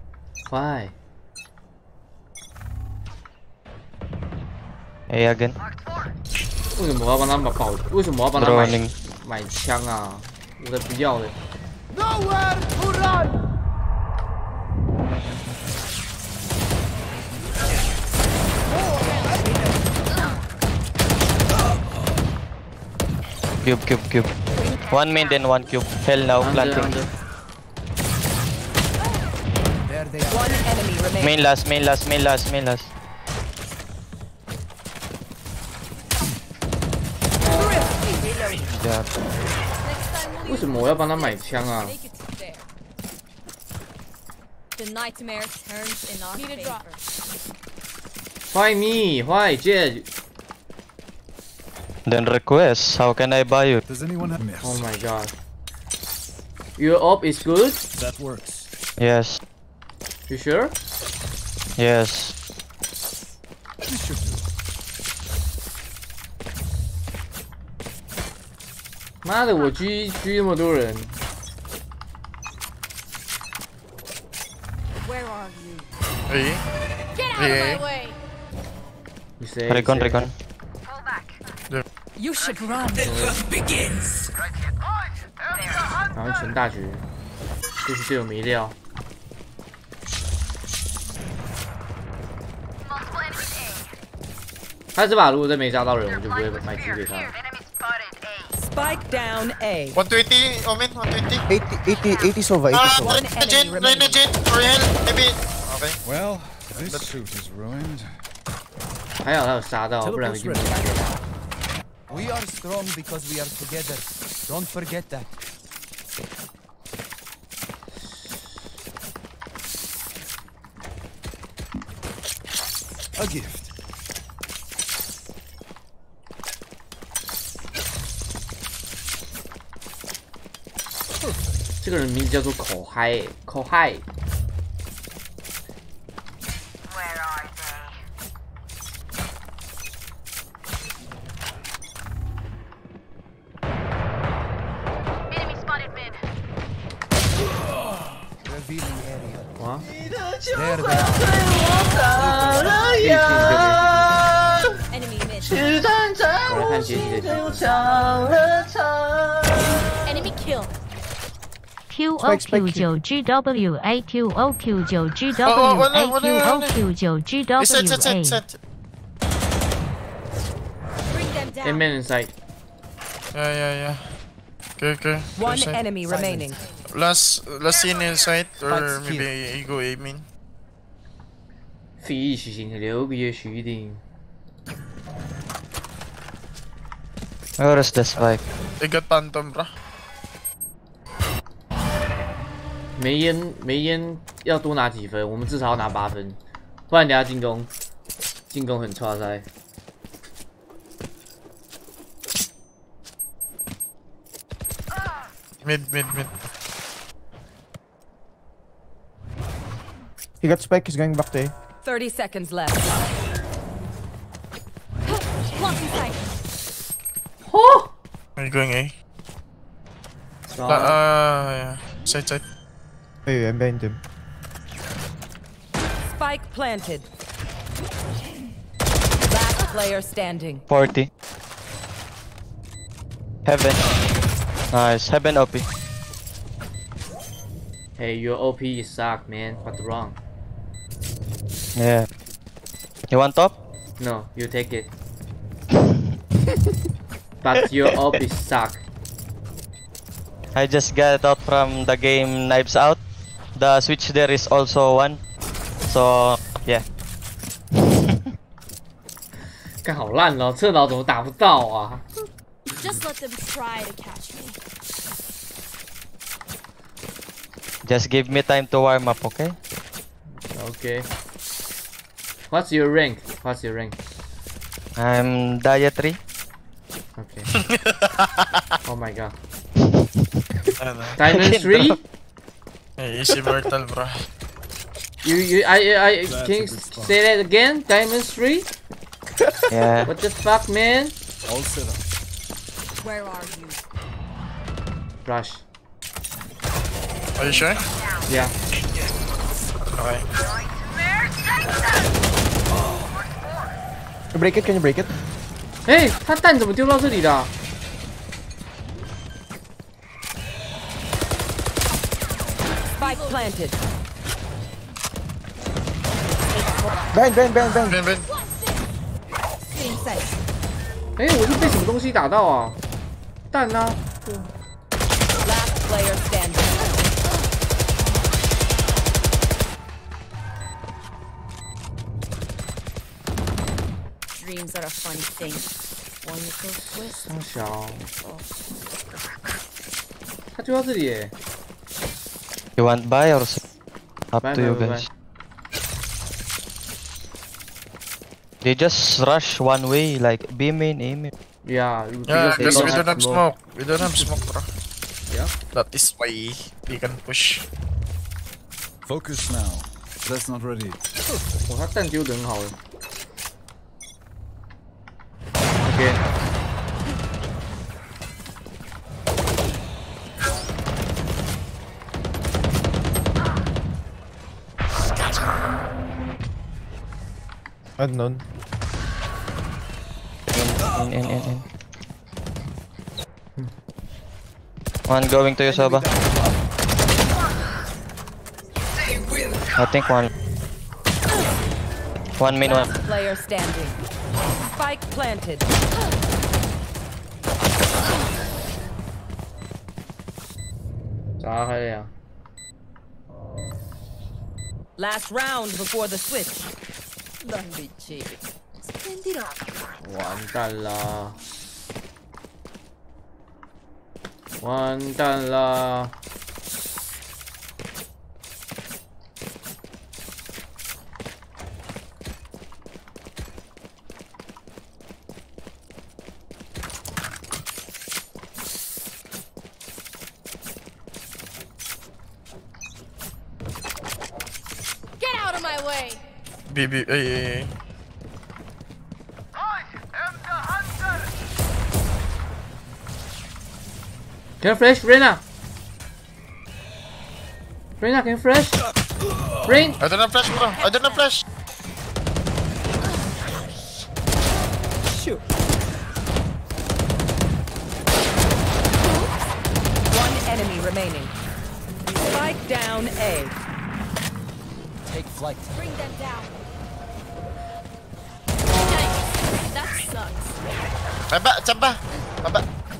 Why? Hey, again. 为什么我要帮他买宝？为什么我要帮他买.买枪啊？我才不要嘞！Nowhere to run. Cube, cube, cube. One main, then one cube. Hell now, planting. Main last, main last, main last, main last. 家。为什么我要帮他买枪啊？Why me? Why, Jett? Then request. How can I buy you? Does anyone have? Missed? Oh my god. Your op is good. That works. Yes. You sure? Yes. 妈的，我狙狙那么多人。诶？诶？你射！recon recon 然后全大局，就是队友没掉。他这把如果再没杀到人，我就不会卖狙给他。Spike down A. 120, Omen, 120. 80, 80, 80 Sova, 80 Ah, Sova. One Reyna enemy Jin, Reyna remaining. Jin, for hell, maybe. Okay. Well, this suit is ruined. 还好他有杀到，不然已经没打给他。 We are strong because we are together. Don't forget that. A gift. 这个人名字叫做口嗨，口嗨。OQ9GWAQOQ9GWAQOQ9GWA. Bring them down. Ten minutes, like. Yeah, yeah, yeah. Okay, okay. One Inside. enemy Silence. remaining. Last, last in inside, or maybe go A mean. 必须性留给徐丁。Where is this bike? I got phantom, bruh. 梅烟没烟要多拿几分？我们至少要拿八分，不然等下进攻进攻很差塞。Mid, mid, mid. He got spike, he's going back A. 30 seconds left. Sight. Oh! Are you going A? La- uh, yeah. Side, side. Hey, I'm behind him. Spike planted. Last player standing. 40. Heaven. Nice. Heaven OP. hey, your OP is suck, man. What's wrong? Yeah. You want top? No, you take it. but your OP suck. I just got out from the game Knives Out The switch there is also one. So, yeah. 干好烂哦，侧脑怎么打不到啊？ Just let them try to catch me. Just give me time to warm up, okay? Okay. What's your rank? What's your rank? I'm dietary. Okay. oh my god. Ano? Diamond three? Hey, easy mortal, bro. You you I I can you say that again? Diamond three? Yeah. What the fuck, man? All set up. Where are you? Rush. Are you sure? Yeah. Okay. Can you break it? Can you break it? 哎、他蛋怎么丢到这里的 plantedbenbenbenbenben 我是被什么东西打到啊蛋呢对上小他就要这里 You want buy or s- up Buy, to you buy, buy, guys? They just rush one way, like B main, A main. Yeah, Yeah, they because don't we have don't have smoke. smoke. We don't have smoke, bro. Yeah. That is why we can push. Focus now. That's not ready. 哇，他蛋丢的很好哎。 OK，Unknown. In, in, in, in. One going to Yosaba. I think one. One main one. Player standing. Spike planted. Last round before the switch. 乱，啦。完蛋啦！完蛋啦！B B A A. Can you flash, Reyna? Reyna, can you flash? Rain! I don't have flash, bro. I don't have flash.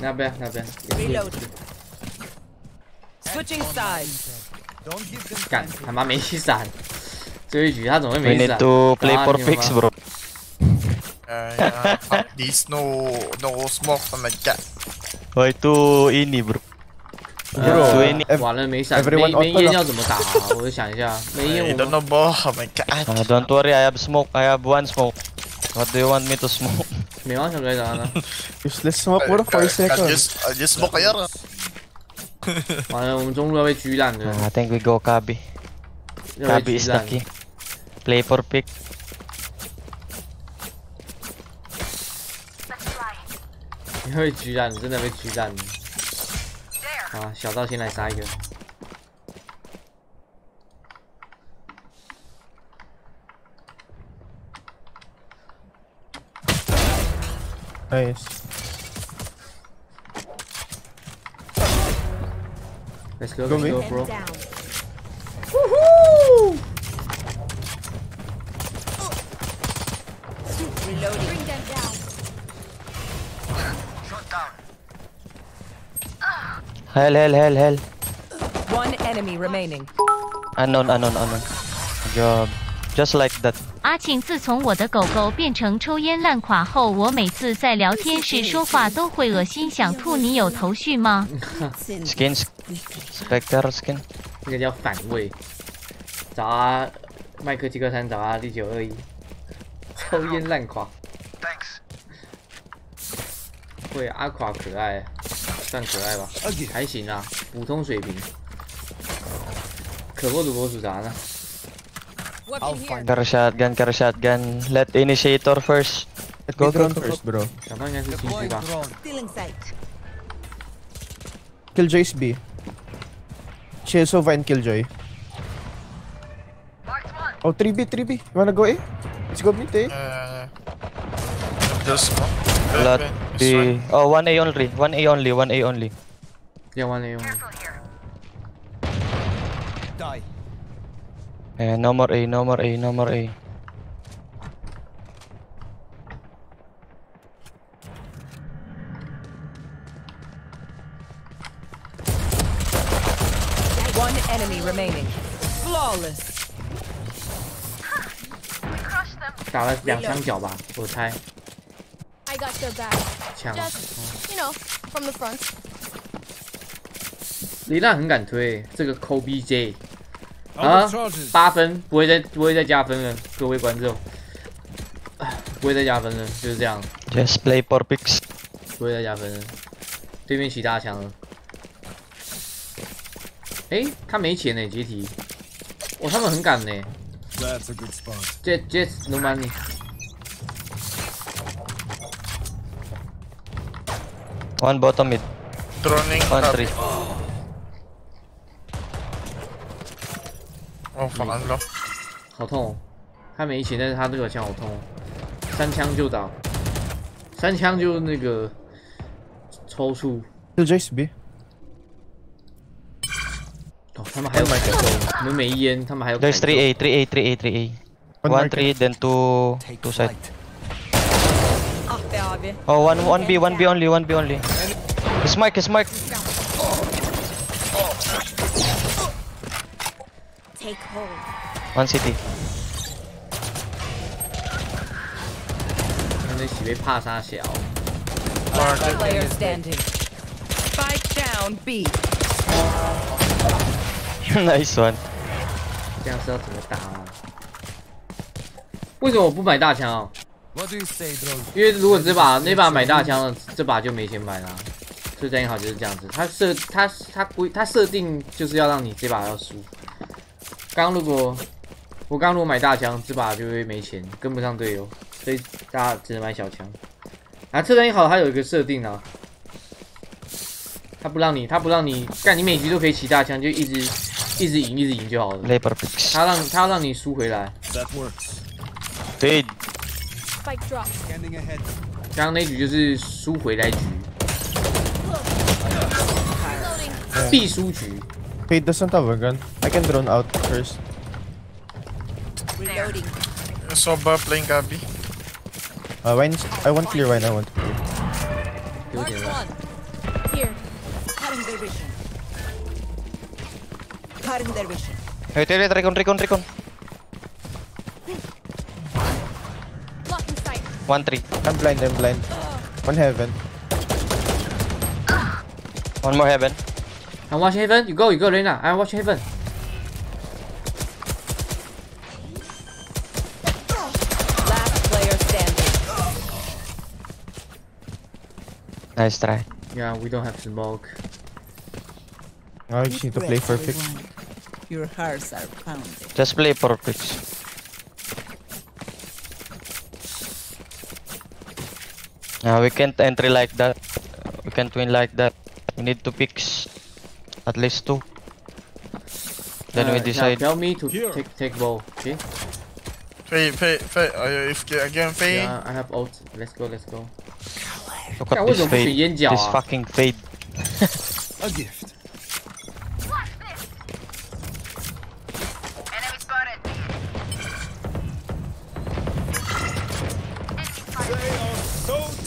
Baba. Not bad, not bad. Reload. Switching sides. Don't give them 干他妈没闪，这一局他怎么会 We 没 need 闪？ to play 啊 for 你们 picks, 吗 bro. Uh, yeah, fuck this. No, no smoke. Oh my god. Why to ini, bro? Uh, To ini. 完了没闪，没 everyone 没 open 烟 up. 要怎么打、啊？我想一下，没烟 I 我 don't 们 know, bro. Oh my god. Uh, don't worry, I have smoke. I have one smoke. What do you want me to smoke? May mga siyang gaya na. Useless sa mga puro 4 seconds. Adjust, adjust mo kaya ra. Ano, yung mga mga may chulan. I think we go Kabi. Kabi is lucky. Play for pick. Let's fly. 你会巨蛋，真的会巨蛋。啊，小赵先来杀一个。Nice. Let's go, Go let's me. go, Head bro. down. Reloading. Bring them down. Hell, hell, hell, hell. One enemy remaining. Unknown, unknown, unknown. Good job. Just like that. 阿庆自从我的狗狗变成抽烟烂垮后，我每次在聊天室说话都会恶心想吐。你有头绪吗？Skin, Spectre skin. 这个叫反胃。找啊，麦克基克山找啊，第九二一，抽烟烂垮。Thanks 会阿垮可爱，算可爱吧，还行啊，普通水平。可不主播主啥呢？I'll find Car shotgun, car shotgun. Let initiator first. Let go drone first, bro. Tama niya si CC ba? Killjoy's B. Chiso Vine Killjoy. Oh, 3B, 3B. You wanna go A? Let's go mid A. Uh, just Lot B. Oh, 1A only. 1A only, 1A only. Yeah, 1A only. Eh, no more A, no more A, no more A. One enemy remaining. Flawless. 打了两枪脚吧，我猜 I got your back. 枪。 Just, you know, from the front. 李娜很敢推这个抠 BJ 啊，八分，不会再不会再加分了，各位观众，不会再加分了，就是这样。Just play for picks，不会再加分。对面起大枪，哎，他没钱呢，解体。哦，他们很敢呢。That's a good spot. Just, just, no matter. One bottom it. Throwing out three. 好难招，好痛！他没血，但是他这个枪好痛，三枪就倒，三枪就那个超速。就 just。哦，他们还有买手枪，我们没烟，他们还要。just three A, three A, three A, three A. One three, then two, two side. Oh, one, one B, one B only, one B only. It's Mike, it's Mike. Take hold. One city. 那喜被怕杀小。Last player standing. Spike down B. nice one. 这样是要怎么打啊？为什么我不买大枪、啊?因为如果这把那把买大枪了，这把就没钱买了。所以战英豪就是这样子，他设他他规他设定就是要让你这把要输。刚如果我刚如果买大枪，这把就会没钱，跟不上队友，所以大家只能买小枪。啊，策战英豪它有一个设定啊，他不让你他不让你干，你每局都可以起大枪，就一直一直赢一直赢就好了。他让他让你输回来。Ahead. 刚刚那局就是输回来局，必输局。Fade doesn't have a gun. I can drone out first. Reloading. Sova playing Gabi. Uh, wine, I want clear wine, I want clear. One. Here. Cutting their vision. Cutting their. Hey, tell it, Recon, Recon, Recon. One three. I'm blind, I'm blind. One heaven. One more heaven. I'm watching heaven. You go, you go, Reyna. I'm watching heaven. Last player standing. Nice try. Yeah, we don't have smoke. Now I just need to play for pick. Your hearts are pounding. Just play for picks. Uh, we can't entry like that. We can't win like that. We need to picks. At least two. Then uh, we decide. Now tell me to Here. take take bow, okay? Fade fade fade. Uh, if again fade, Yeah, I have ult. Let's go, let's go. Look at this fade. This fucking fade. A gift.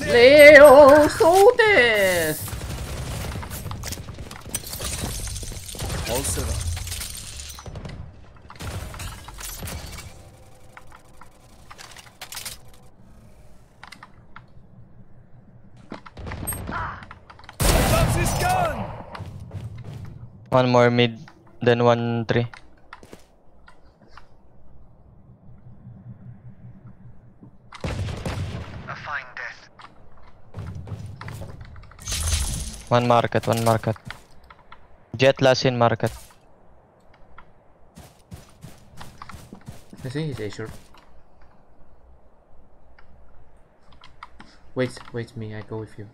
Leo, so dead. One more mid, then one three. A fine death. One market, one market. Jett last in market. I think he's A short. Wait, wait me. I go with you.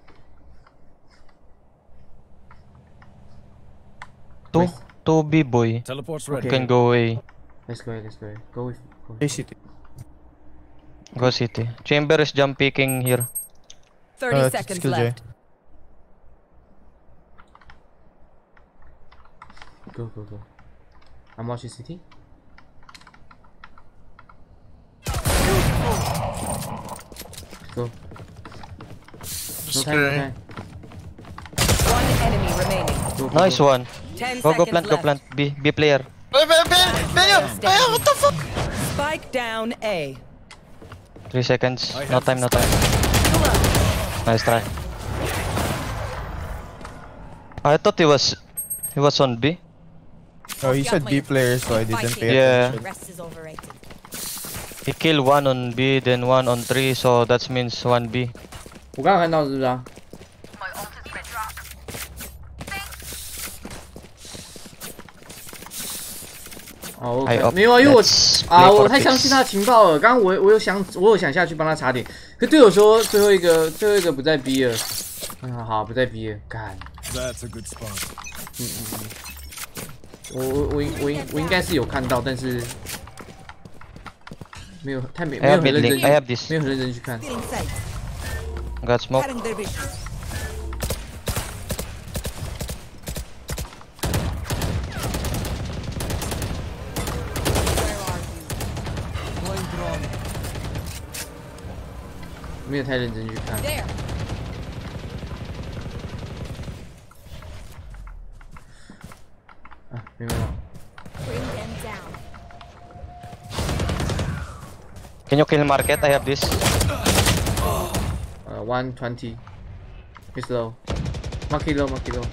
Two, two B boy. Teleport's You ready. can go away. Let's go. Let's go. Go with. Go with. City. Go city. Chamber is jump picking here. 30 Uh, seconds skill J. left. Go, go, go. I'm watching city. Go. No Just time, no play. time. One enemy remaining. Go, go, Nice go. one. 10 Go go seconds plant, go left. plant. B, B player. what the fuck? Spike down A. Three seconds. I No have time, no time. Nice try. I thought he was he was on B. Oh, he said B player, so I didn't pay Yeah. attention. Rest is overrated. He killed one on B, then one on three, so that means one B. 我刚刚看到是不是啊？ 哦 I，OK，up 没有啊，因为我啊，我太相信他的情报了。刚刚我我有想我有想下去帮他查点，可队友说最后一个最后一个不在 B 了。嗯，好，不在 B 了，干。That's a good spot. 嗯嗯嗯。我我我应我应我应该是有看到，但是没有太没没有很认真.没有很认真去看。Got smoke. 没有太认真去看。 There. 啊，没有没有。 Bring them down. Can you kill market? I have this. one twenty. It's low. Monkey low, monkey low.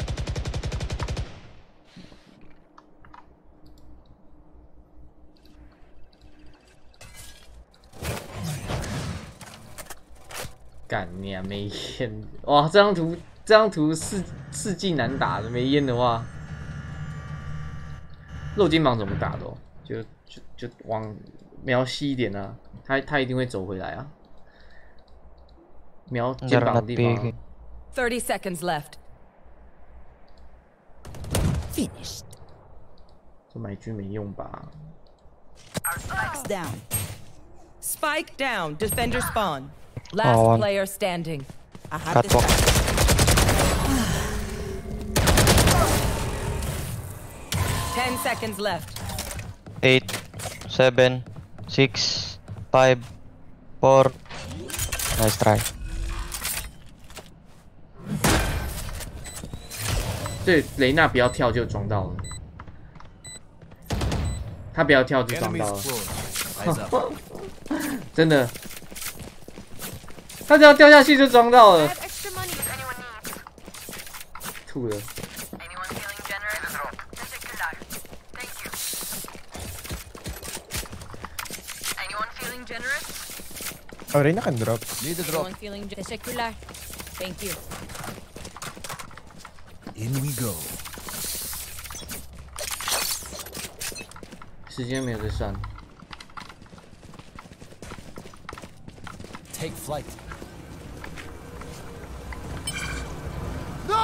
干你啊！没烟哇！这张图这张图四四季难打的，没烟的话，肉肩膀怎么打的、哦？就就就往瞄细一点啊，他他一定会走回来啊。瞄肩膀的地方 Thirty seconds left. Finished. 这买狙没用吧？Spikes down. Spike down. Defender spawn. Last Oh, one. player standing. I have Catwalk. Ten seconds left. Eight, seven, six, five, four. Nice try. 这雷娜不要跳就撞到了，他不要跳就撞 Enemies 到了， close. Eyes up. 真的， 他只要掉下去就撞到了， Extra money if anyone needs. 吐了。 Anyone feeling generous? Particular. Thank you. Anyone feeling generous? Oh, Reyna can drop. Need a drop. Anyone feeling particular? Thank you. In we go. 时间没有在算， Take flight.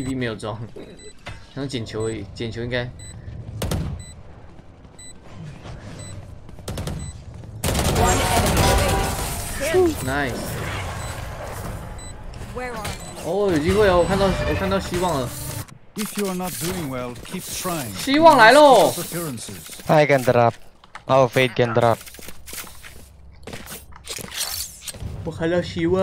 TV 没有装，想捡球而已，捡球应该 nice。哦，有机会哦，我看到我看到希望了，If you are not doing well, keep trying. 希望来喽. I can drop. Oh, Fade can drop. 我看到希望。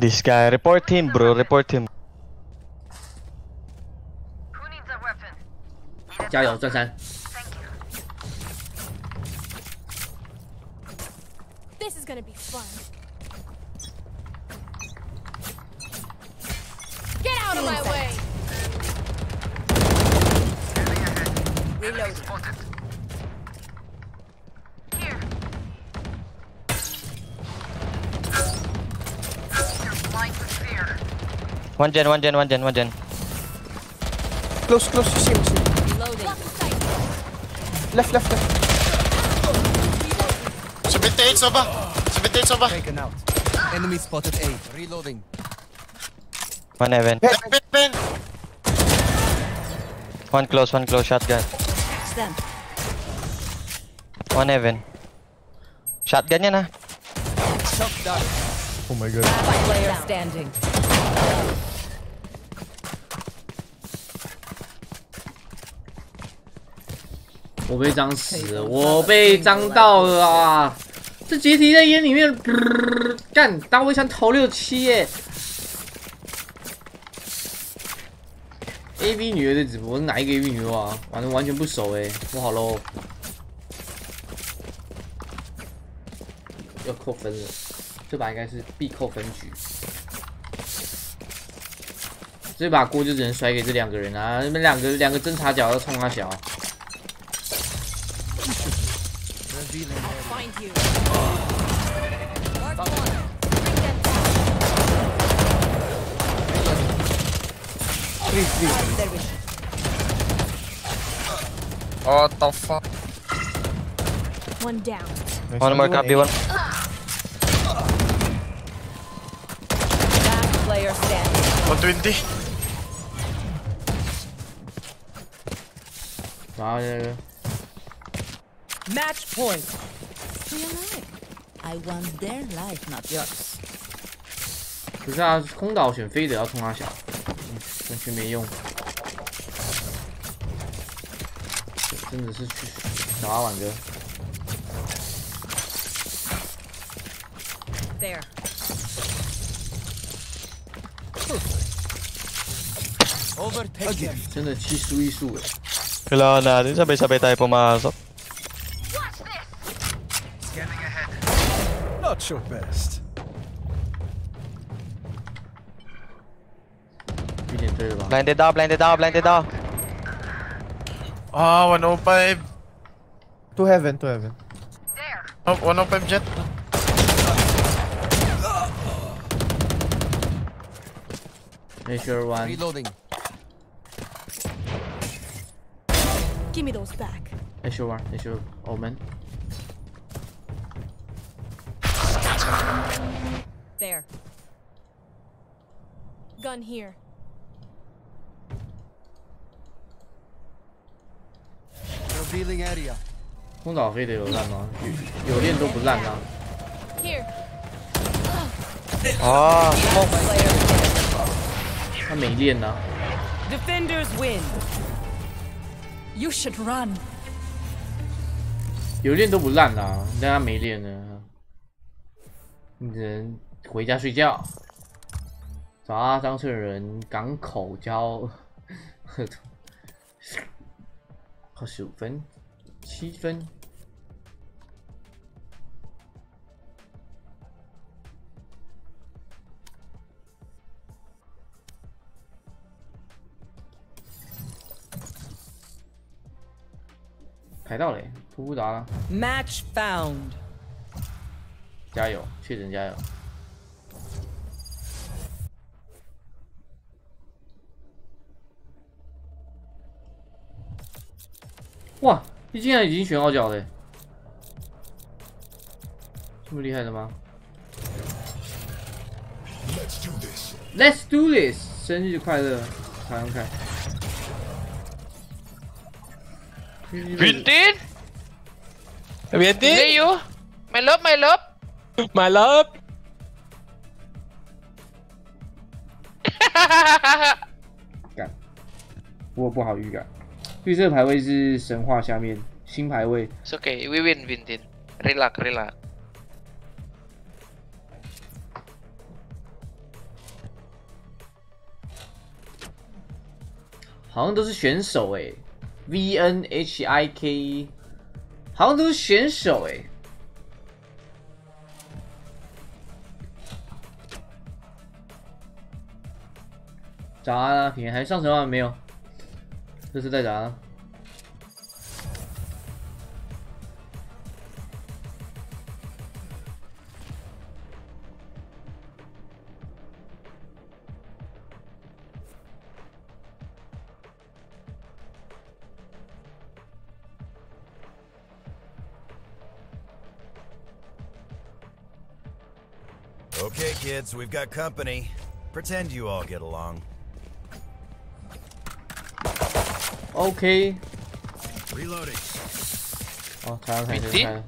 KFC good. This guy, report him, bro. Report him. Who needs a weapon? 加油，钻山！ Thank you. This is gonna be fun. Get out of my way! Reloading. One gen, one gen, one gen, one gen. Close, close. Sim, sim. Left, left, left. 78 soba! 78 soba! Taken out. Enemy spotted A. Reloading. One heaven. Ben, ben, ben! One close, one close. Shotgun. Them. One heaven. Shotgun yan ah. Shot down. Oh my god. Last player standing. 我被脏死了，我被脏到了啊！这解体在烟里面干打我一枪投六七耶！A B 女优的直播哪一个 A B 女优啊？完了完全不熟哎，我好 low，要扣分了，这把应该是必扣分局。这把锅就只能甩给这两个人啊！你们两个两个侦察角要冲他小。find you. Mark one. Bring them down. Please, please. What the fuck? One down. One more copy, one. Last player standing. 120. Wow, ah, yeah, yeah. Match point. iwanttheirlifenotyour 可是啊空岛选飞的要通他小。完全没用。真的是去小阿婉哥 there overtaking 真的七输一输五了对了那您这边设备带一波吗 your best. You did very well. Blinded down, blinded down, blinded up, Ah, To heaven, to heaven. There. Oh, Jett. Make sure one. Reloading. Give me those back. I sure one. I sure omen. There. Gun here. Revealing area. 空岛飞的有烂吗？有有练都不烂啊。Here. Oh, Player 他没练呢、Defenders win. You should run. 有练都不烂啊，但他没练呢。你只能回家睡觉。找啊，张顺人港口交，扣十五分，七分。排到嘞，突突达了，Match found. 加油，确诊加油。哇，你竟然已经选好角了，这么厉害的吗 Let's do this.？Let's do this！生日快乐，开开开。Vintin? Vintin? Hey you? My love, my love. My love. 哈哈哈干，我不好预感。绿色排位是神话下面新排位，It's okay, we win, Vintin. Relax, relax. 好像都是选手哎，V N H I K E，好像都是选手哎。早安啊，平还上神话没有？这是在早安。 Okay, kids, we've got company. Pretend you all get along. OK， Reloading. 哦，开了开了开了。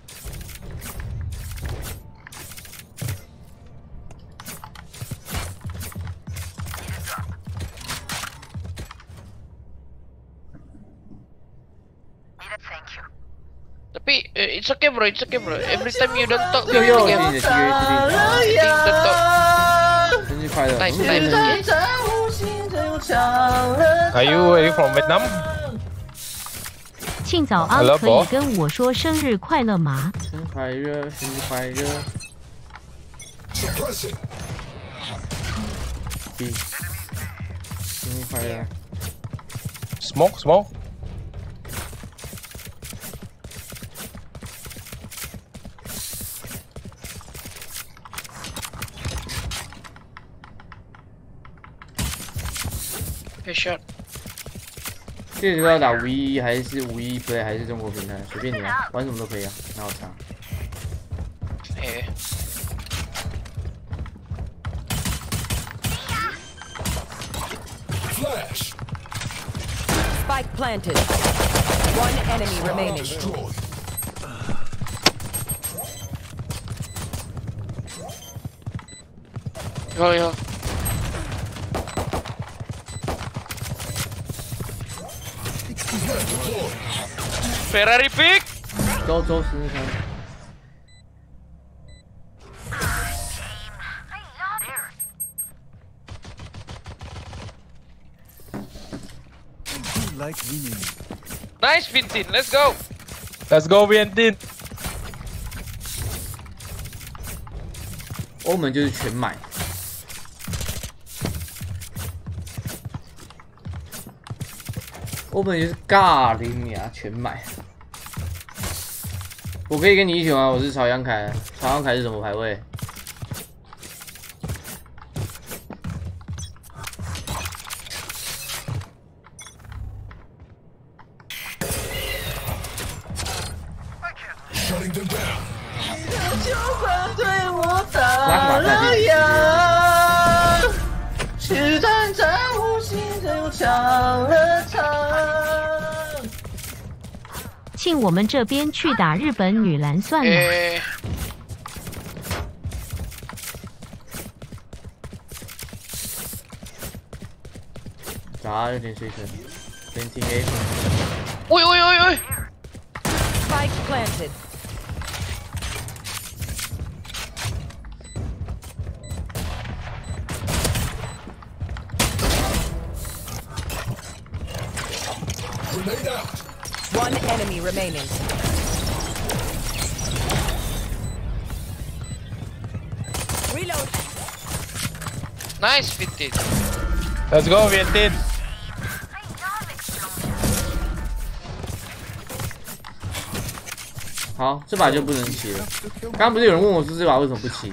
Tapi eh, it's okay bro, it's okay bro. Every time you don't talk, Yo, yo, we this is get- good, this is Think don't talk. 生日快乐！ Nice, 嗯 nice. Are you are you from Vietnam? 今早安，可以跟我说生日快乐吗？生日快乐，生日快乐。Smoke smoke。Hey shot. 确实要打五一还是五一 play Spike planted. One enemy remaining. Oh yeah. Ferrari pick，周周试试看。You like winning. nice Vincent, let's go. Let's go, Vietnam. 欧盟就是全买，欧盟就是尬零呀，全买。我可以跟你一起玩，我是朝阳凯，朝阳凯是什么排位？我们这边去打日本女篮算了。Eh, 咋有点水准？先听 A。喂喂喂喂，Spike planted. remaining. Reload. nice Vincent. Let's go, Vietnam. 好，这把就不能骑了。刚刚不是有人问我说这把为什么不骑？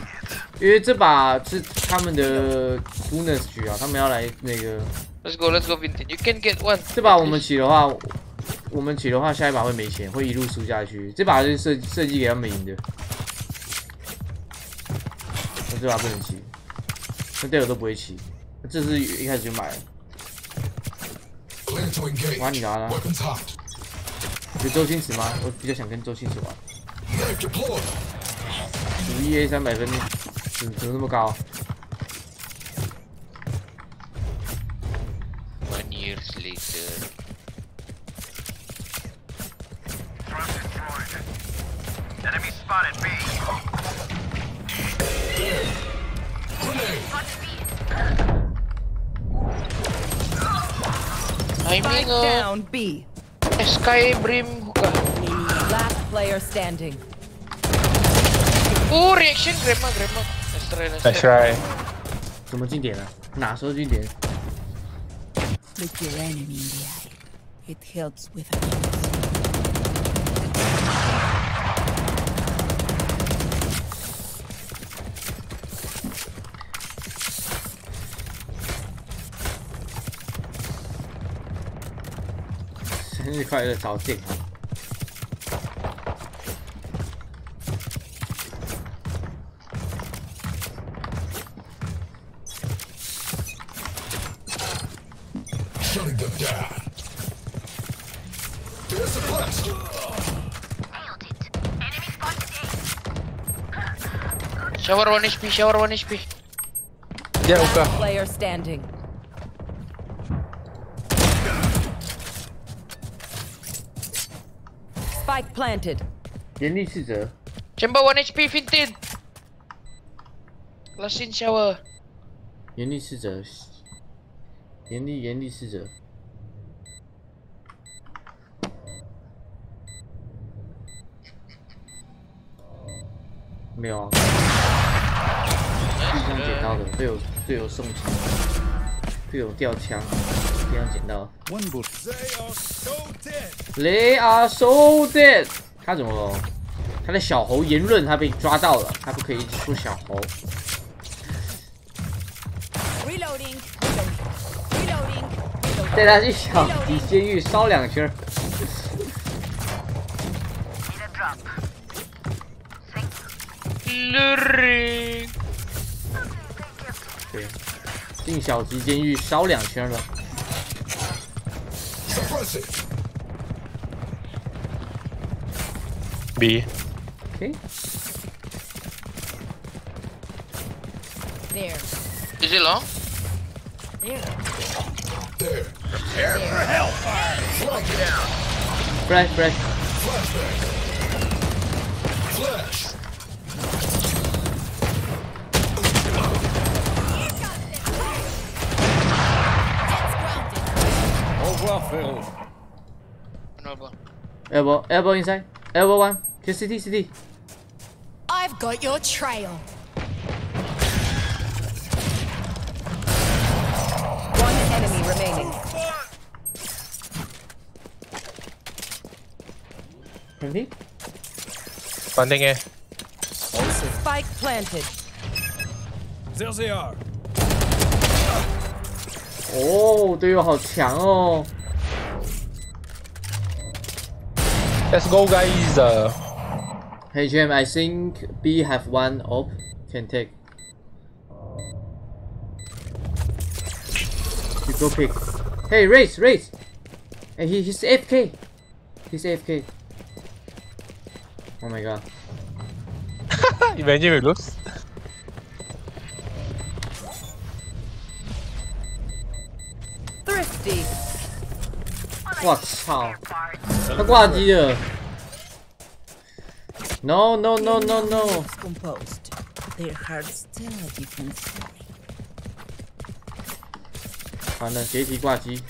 因为这把是他们的 bonus 局啊，他们要来那个。 Let's go, let's go Vincent. You can get one. 这把我们骑的话， 我们骑的话，下一把会没钱，会一路输下去。这把是设设计给他们赢的，那这把不能骑，那队友都不会骑。这是一开始就买了。玩你拿了，有周星驰吗？我比较想跟周星驰玩。五一 A 三百分，怎怎么那么高？One years later. Enemy spotted B. I Spike mean, uh, down B. Sky Brim hookah. Last player standing. Oh, reaction grandma, grandma. Let's try, let's Let's try. try. 怎么经典了？哪时候经典？ Look your enemy in the eye. It helps with a 生日快乐，早见啊！ Shutting them down. They're suppressed. Shower 1 HP, shower 1 HP. Yeah, Last hookah. player standing. Planted. 严厉斥责，Chamber 1 HP, fifteen. Last in shower. 严厉斥责，严厉严厉斥责。没有啊，地上捡到的，队友队友送枪，队友掉枪，地上捡到。One bullet. they are soldiers 他怎么了？他的小猴言论他被抓到了他不可以出小猴。Reloading 带他去小鸡监狱烧两圈。对进小鸡监狱烧两圈了。Suppress it. B. OK，There. Is it long? There. Prepare for hellfire. Flank down. Flash flash。Flash. Au revoir, frérot. Elbow elbow inside. Elbow one. Kill city city. I've got your trail. One enemy remaining. Ready? Planting A. Spike planted. There they are. Oh, 哦，队友好强哦！Let's go, guys. Hey, Jim. I think B have one op can take. You go pick. Hey, Raze, Raze. Hey, he, he's AFK. He's AFK. Oh my god. Imagine we lose. 我操！他挂机了。No no no no no！完了，解体挂机。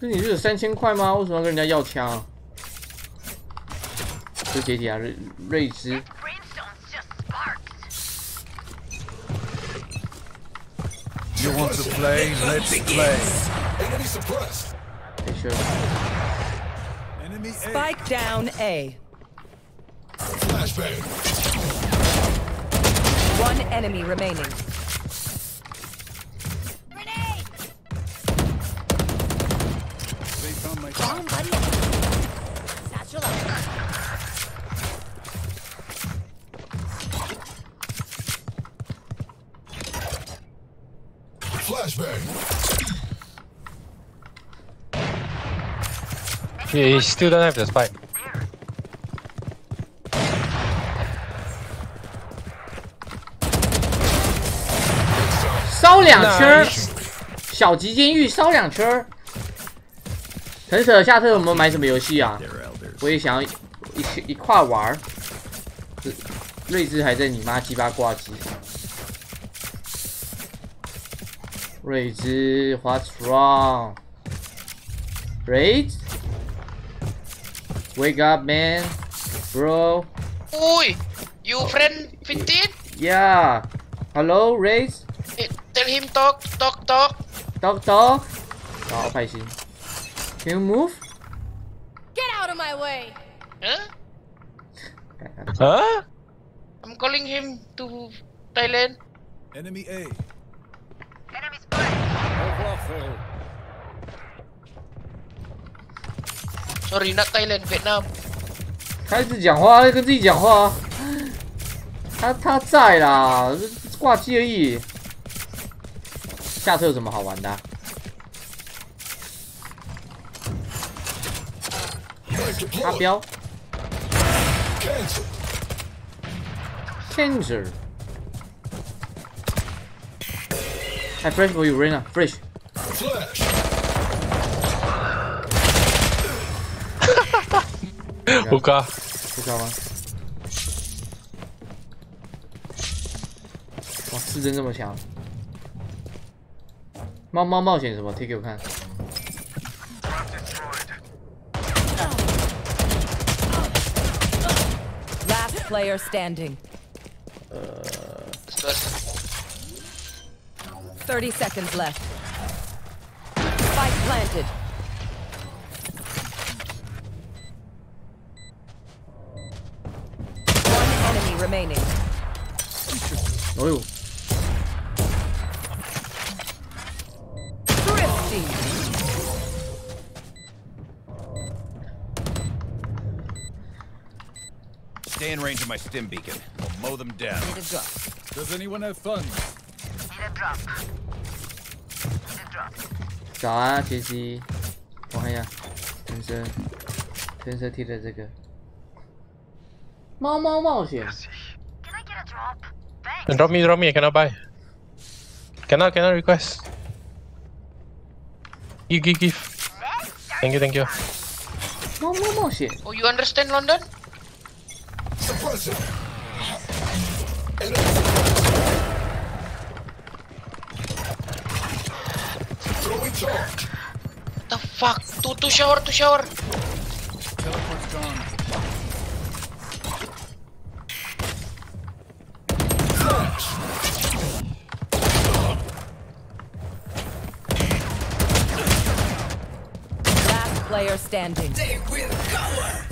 这你是有三千块吗？为什么要跟人家要枪？这解体啊，瑞瑞兹。 You want to play? Let's play. Enemy suppressed. Make sure. Enemy A. Spike down A. Flashbang. One enemy remaining. They found my Bomb Yeah, he still don't have the spike. 烧两圈小级监狱烧两圈儿。腾舍下次我们买什么游戏啊？我也想要一起一块玩儿。瑞兹还在你妈鸡巴挂机。瑞兹，What's wrong? Right? Wake up, man. Bro. Oi! You oh. friend Vintin? Yeah. Hello, Raze? Tell him talk, talk, talk. Talk, talk. Oh, patient. Can you move? Get out of my way. Huh? huh? I'm calling him to Thailand. Enemy A. Enemy spotted. Sorry, not Thailand, Vietnam. 开始讲话，跟自己讲话。他他在啦，挂机而已。下车有什么好玩的啊、阿彪，Changer，哎，Fresh for you，Rena，Fresh 不高。不知道吗？哇，四针这么强！猫猫冒险什么？贴给我看。Last player standing. 30 seconds left. Spike planted. enemy remaining. 哦呦， Thrifty. Stay in range of my stim beacon. I'll mow them down. Need a drop. Does anyone have funds? Need a drop. Need a drop. 早啊，杰西。我看一下。 天生天生贴的这个 Mau mau mau sih. Can I get a drop? Thanks. Drop me, drop me. I cannot buy. Cannot, cannot request. Give, give, give. Thank you, thank you. Mau mau mau sih. Oh, you understand London? What The fuck? Two, two shower, two shower. Player standing. They will cover.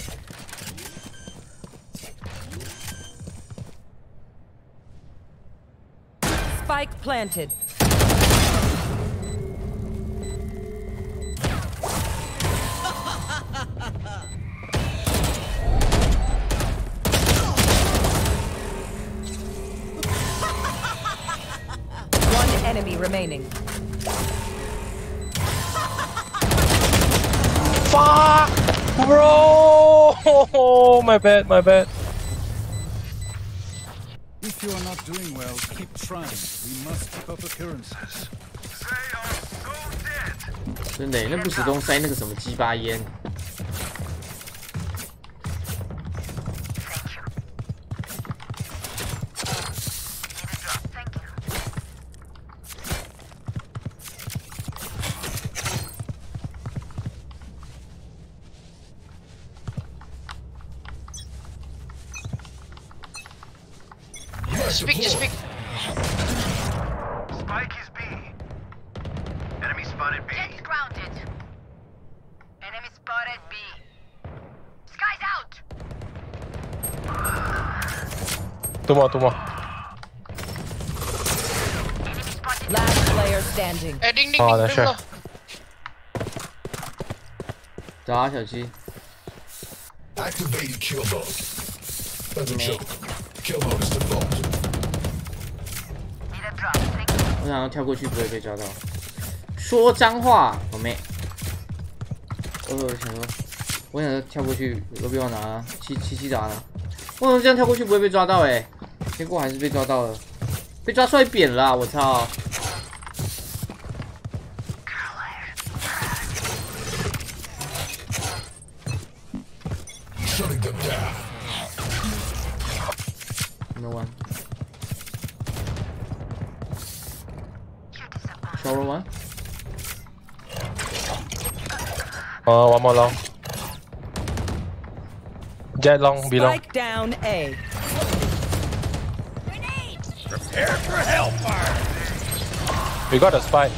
Spike planted. One enemy remaining. Bro! My bad, my bad. If you are not doing well, keep trying. We must keep up appearances. 真的耶，那不始终塞那个什么鸡巴烟。 小七。Activated kill mode. That's a joke. Kill mode is default. 我想要跳过去不会被抓到。说脏话，我妹。我我想说，我想说跳过去都被我拿啊七七七打了。为什么这样跳过去不会被抓到、欸？哎，结果还是被抓到了，被抓出来扁了啊、我操！One more long. Jett long, B long. Spike down A. Prepare for hellfire. We got a spike.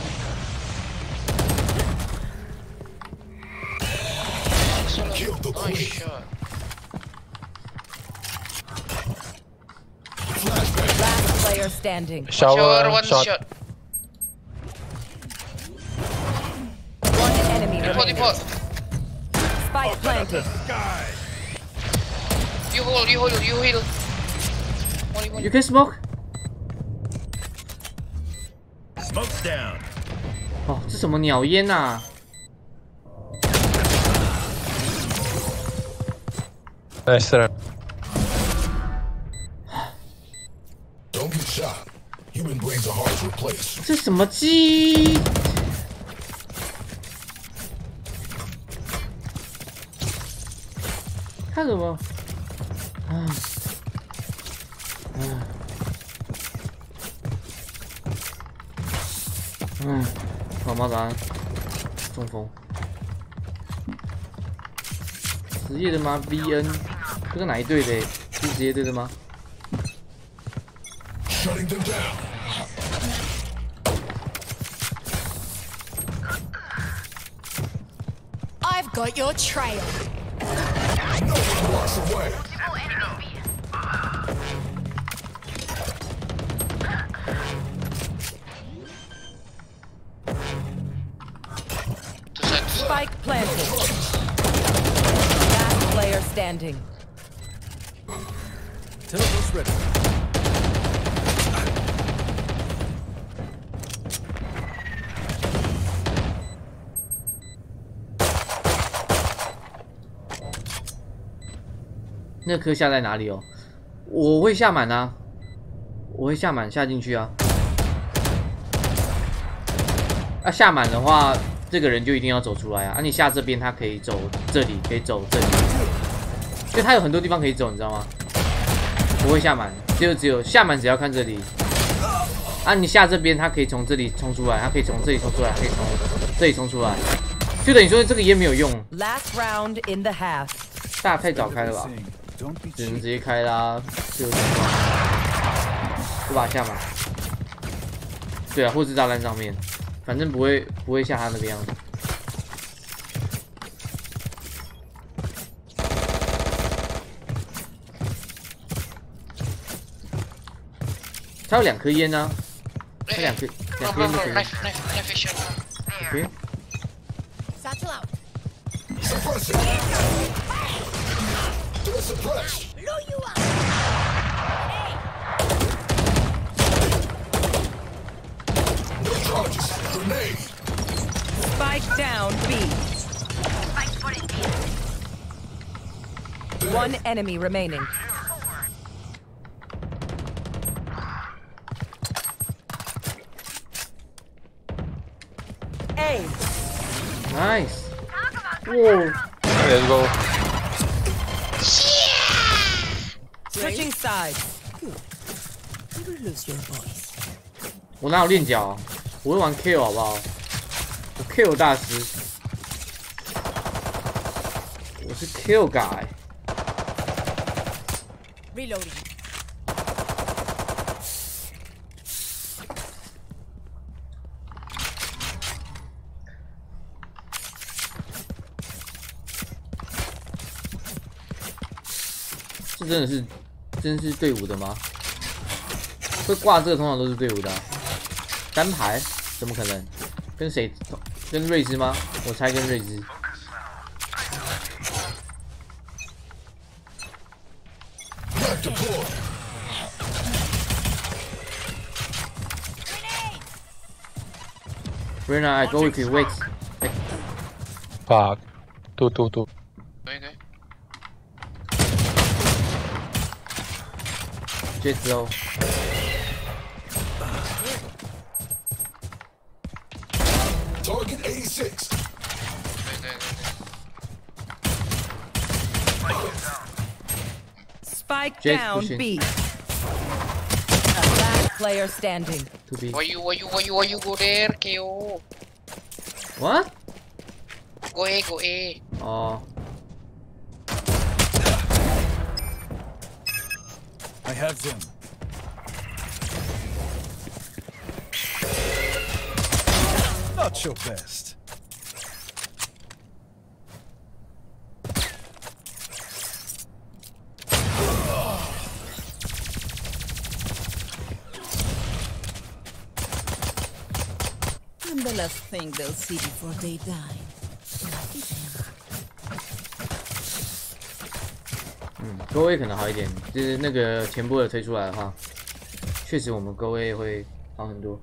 Kill the queen. Nice shot. Last player standing. Shower, Shower, one shot. shot. One enemy Depot, remaining. depot. Spike planted. You hold, you hold, you heal. One, one. You can smoke. Smoke's down. 哦，这什么鸟烟呐、 Nice run. Don't get shot. Human brains are hard to replace. 这什么鸡？ 看什么？啊嗯，好妈蛋，中风。职业的吗？VN，这个哪一队的？是职业队的吗？Shutting them down. I've got your trail. One away. 那颗下在哪里哦？我会下满啊，我会下满下进去啊。啊，下满的话，这个人就一定要走出来啊！啊，你下这边，他可以走这里，可以走这里，就他有很多地方可以走，你知道吗？不会下满，只有只有下满，只要看这里。啊，你下这边，他可以从这里冲出来，他可以从这里冲出来，可以从这里冲出来，就等于说这个烟没有用。Last round in the half. 大太早开了吧？只能直接开啦，这个情况，就把它下吧。对啊，或是炸弹上面，反正不会不会像他那个样子。他有两颗烟呢、他两颗两颗烟就可以。Knife, knife vision. OK，Satchel out. Suppressing. They're suppressed. Blow you up. No charges. Grenade. Spike down B. One enemy remaining. A. nice。哇，Let's go. Switching sides. You will lose your voice. 我哪有练脚啊？我会玩 kill 好不好？我 kill 大师，我是 kill guy。Reloading. 这真的是，真是队伍的吗？会挂这个通常都是队伍的、单排怎么可能？跟谁？跟瑞兹吗？我猜跟瑞兹。Rena, I go, if you wait, Fuck. Do do do. Jett low. Target 86. Spike Jake down pushing. B. Last player standing. To be. Why you, why you, why you, why you go there, KO? What? Go A, go A. Oh. Have them. Not your best. I'm the last thing they'll see before they die. 勾 A 可能好一点，就是那个前波的推出来的话，确实我们勾 A 会好很多。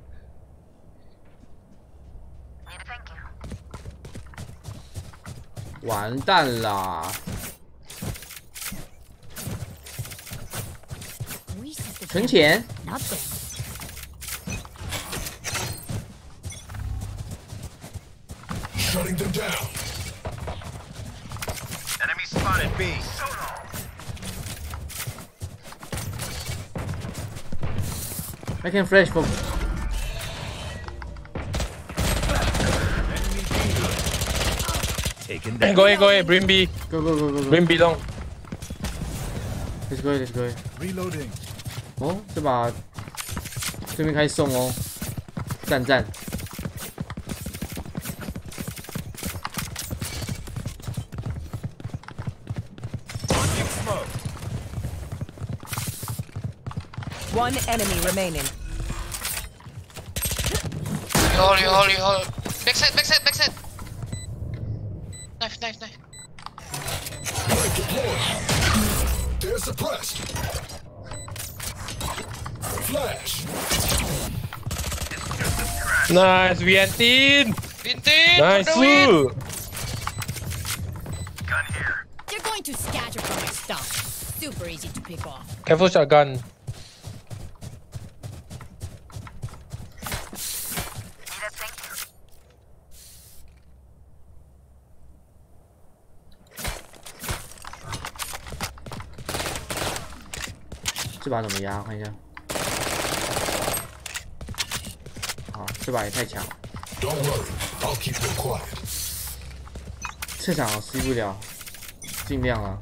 完蛋啦存钱。I can flash for. Taken Go A, go A, bring B. Go go go go go. Bring B long. Let's go let's go. Reloading. 哦，这把对面开始送哦，赞赞。 One enemy remaining. You hold, you hold, you hold. Backside, backside, backside. Knife, knife, knife. Back deploy. They're suppressed. Flash. Nice, Viantin. Bintin, Nice. for the win. Woo. You're going to scatter from my stuff. super easy to pick off. Careful shotgun. 这把怎么压？看一下。好这把也太强了。这场吸不了尽量啊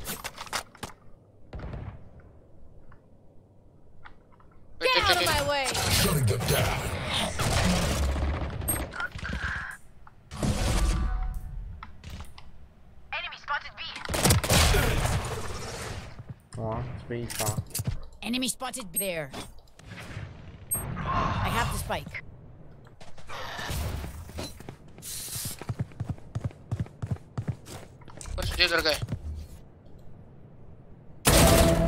Enemy spotted there. I have the spike. Where's the other guy?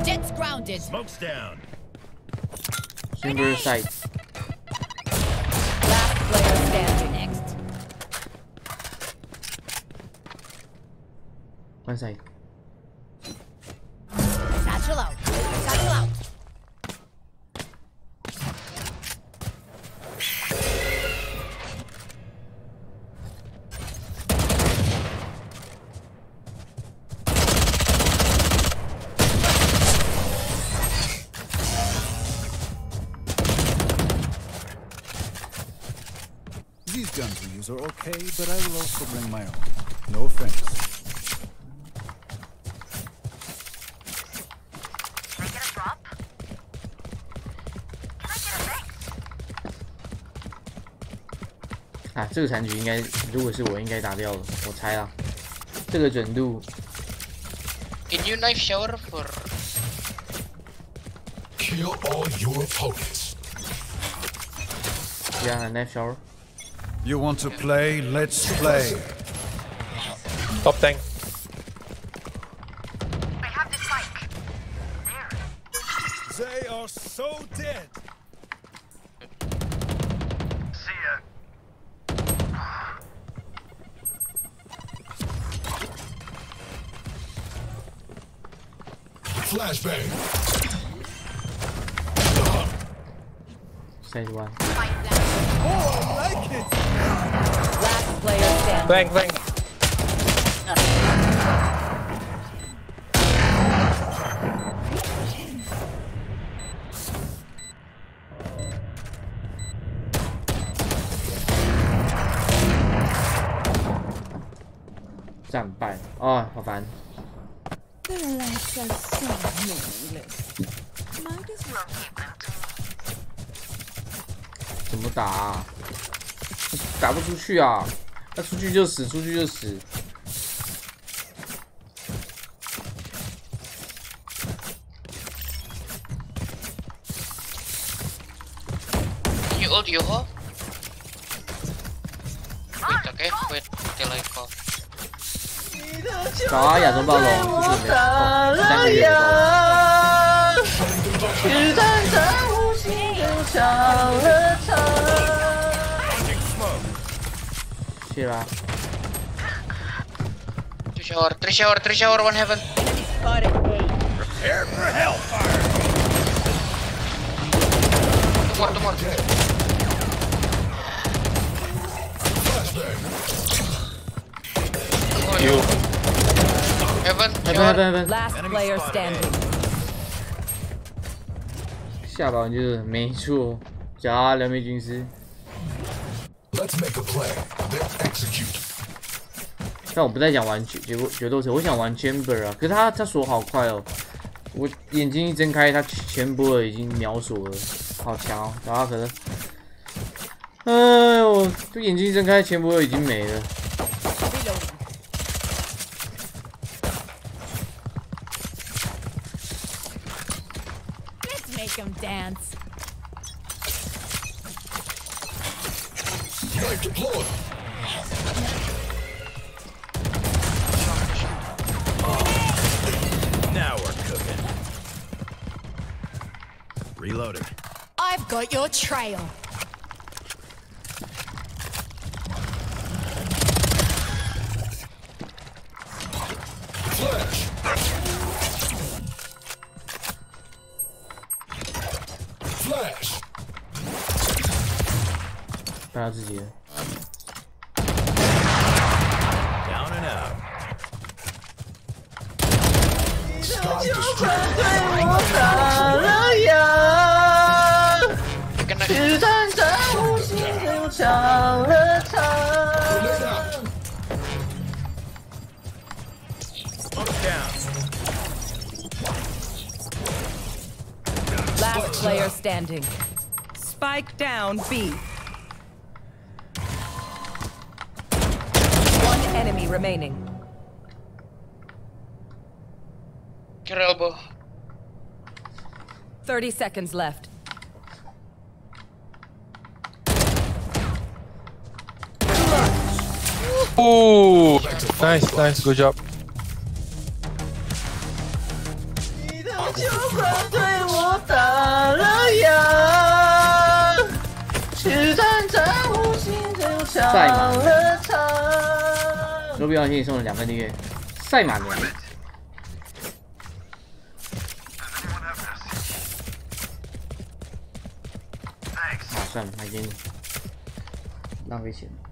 Jett's grounded. Smoke's down. Chamber side，Last player standing. Next. one side。Satchel out. We use are okay, but I will also bring my own. No offense. Can I get a drop? Can I get a mix? 啊，这个残局应该，如果是我应该打掉了，我猜啊。这个准度，Can you knife shower for Kill all your opponents. yeah, knife shower。You want to play? Let's play. Top tank. I have the spike. They are so dead. See ya. Flashbang. Side one。Flank, flank. Oh, 好烦！怎么打、打不出去啊！出去就死，出去就死。three shower, three shower, one heaven. Spotted A. Prepare for hellfire. Two more, two more. You. Heaven, Heaven, shower. heaven, heaven。 Last player standing. 下把就是没错，加两枚军师。 但我不太想玩决决决斗者，我想玩 Chamber 啊。可是他他锁好快哦，我眼睛一睁开，他全波尔已经秒锁了，好强哦。然后可能，哎呦，这眼睛一睁开，全波尔已经没了。trail. Flash. Flash. Standing. Spike down B. One enemy remaining. Your elbow. 30 seconds left. Ooh, nice, nice, good job. 赛马，卢比给你送了两份订阅，赛马没。啊，算了，那已经浪费钱了。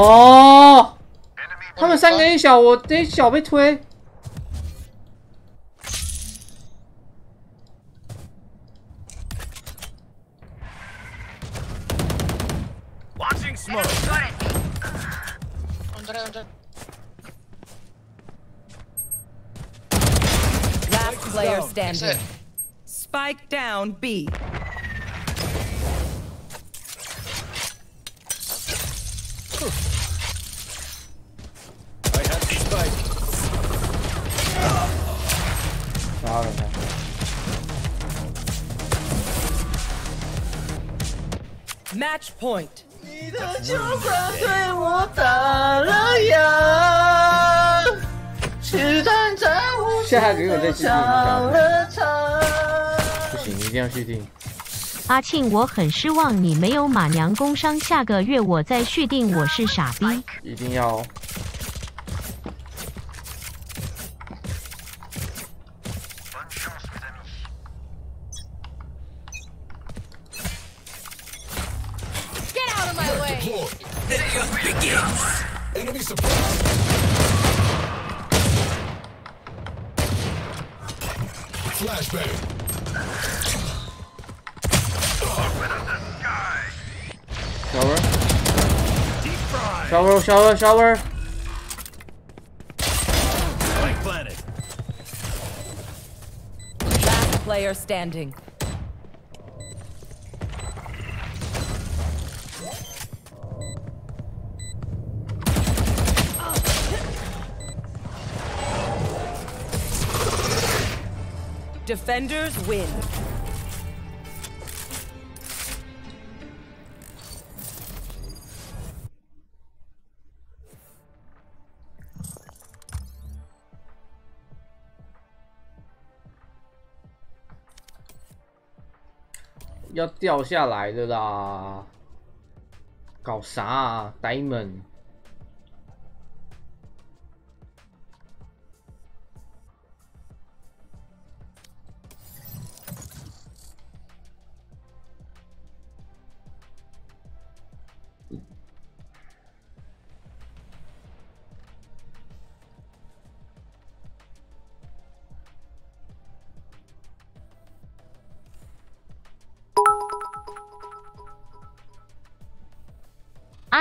哦，他们三个 A 小，我 A 小被推。Watching smoke. Last player standing. Spike down B. point. 你的酒馆对我打了烊，是站在我了长。不行，一定要续订。阿庆，我很失望你没有马娘工伤，下个月我再续订，我是傻逼。一定要 Shower, shower. Last player standing. Defenders win. 要掉下来的啦！搞啥啊，Diamond？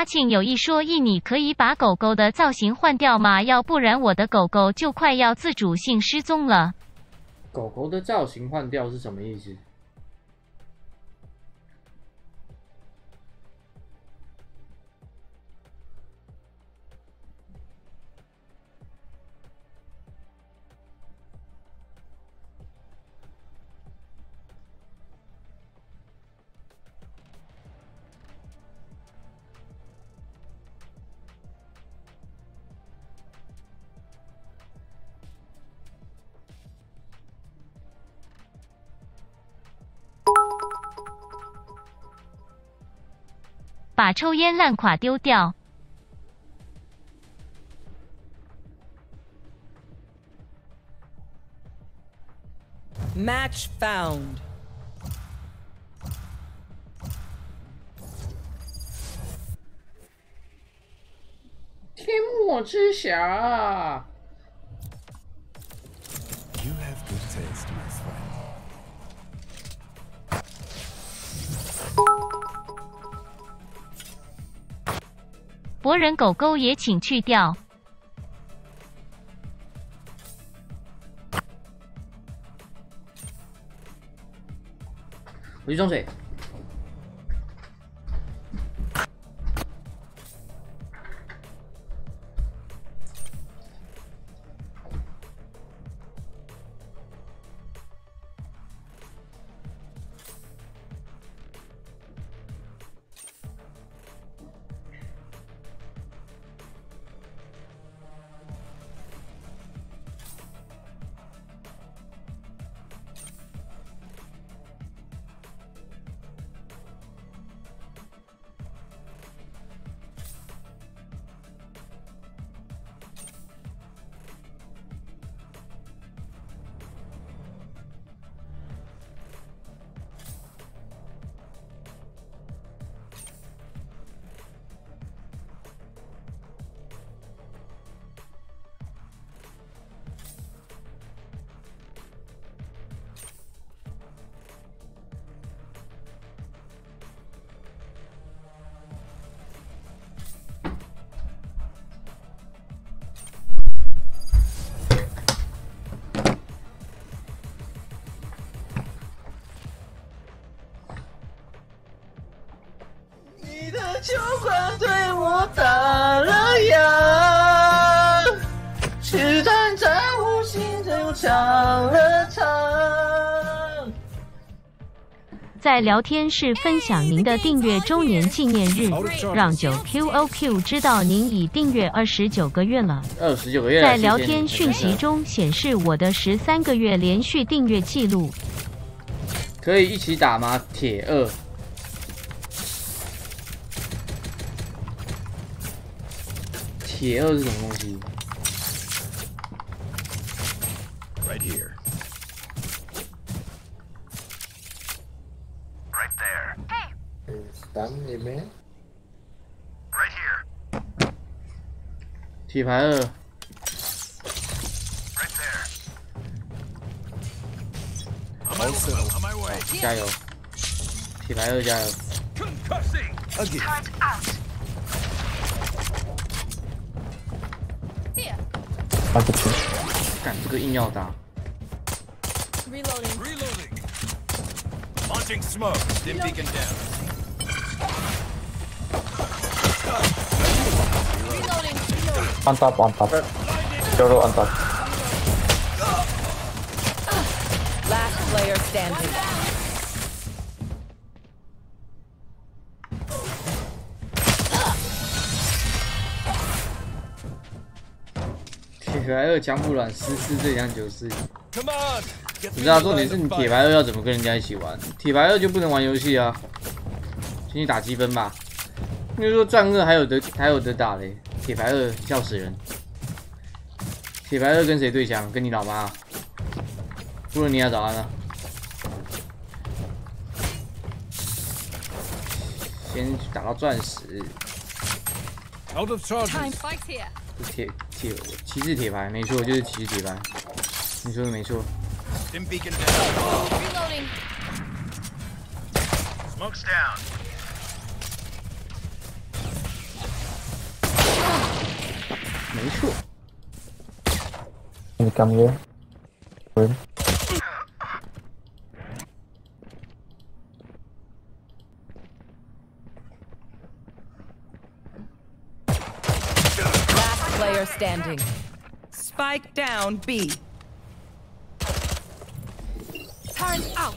庆有一说一，你可以把狗狗的造型换掉吗？要不然我的狗狗就快要自主性失踪了。狗狗的造型换掉是什么意思？把抽烟烂垮丢掉。Match found. 天幕之匣。博人狗狗也请去掉。我去装水。在聊天室分享您的订阅周年纪念日，让九 QOQ 知道您已订阅二十九个月了。二十九个月。在聊天讯息中显示我的十三个月连续订阅记录。可以一起打吗？铁二。铁二是什么东西？Right here. 体牌二，好死，加油，体牌二加油。二姐，打不出，干这个硬要打。On top on top Joro on top Last player standing. 铁牌二强不软，十四对枪九四。Come on. Get 你 me 知道 in 重点是你.铁牌二要怎么跟人家一起玩？铁牌二就不能玩游戏啊，请你打积分吧。因为说钻二还有得还有得打嘞，铁牌二笑死人。铁牌二跟谁对枪？跟你老妈。布伦尼亚早安呢、啊。先打到钻石。Out of charge. 铁铁骑士铁牌，没错，就是骑士铁牌。你说的没错。Reloading. Smokes down. 没错。Can you come here Win. Last player standing. Spike down B. Turret out.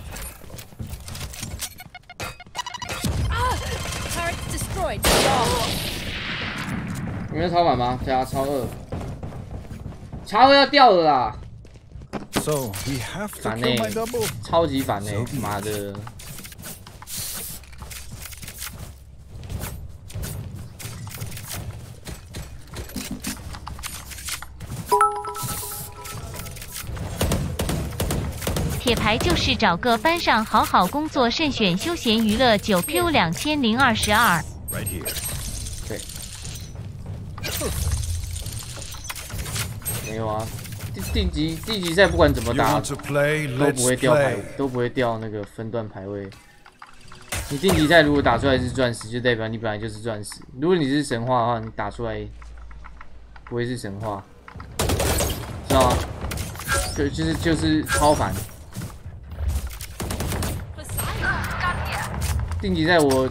Ah! Turret destroyed. 你们超晚吗？对啊，超二。茶二要掉了啦！烦呢、欸，超级反内、欸，妈的！铁牌就是找个班上好好工作，慎选休闲娱乐九 Q 两千零二十二。Right here. 没有啊，定定级定级赛不管怎么打 play? 都不会掉排都不会掉那个分段排位。你定级赛如果打出来是钻石，就代表你本来就是钻石。如果你是神话的话，你打出来不会是神话，知道吗？就就是就是超凡。定级赛我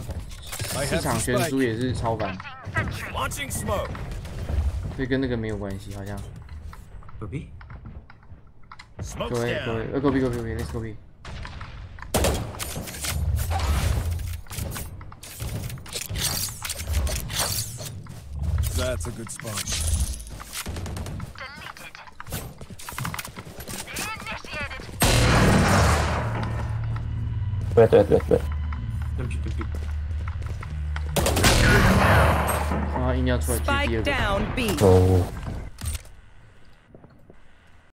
市场全输也是超凡，Launching smoke. 所以跟那个没有关系，好像。Go B. Smoke's go ahead, down. go ahead. Oh, go B, go B, go B. Let's go B. That's a good spot. Wait, wait, wait, wait. Don't you do it. Ah, in your Spike down B. Oh.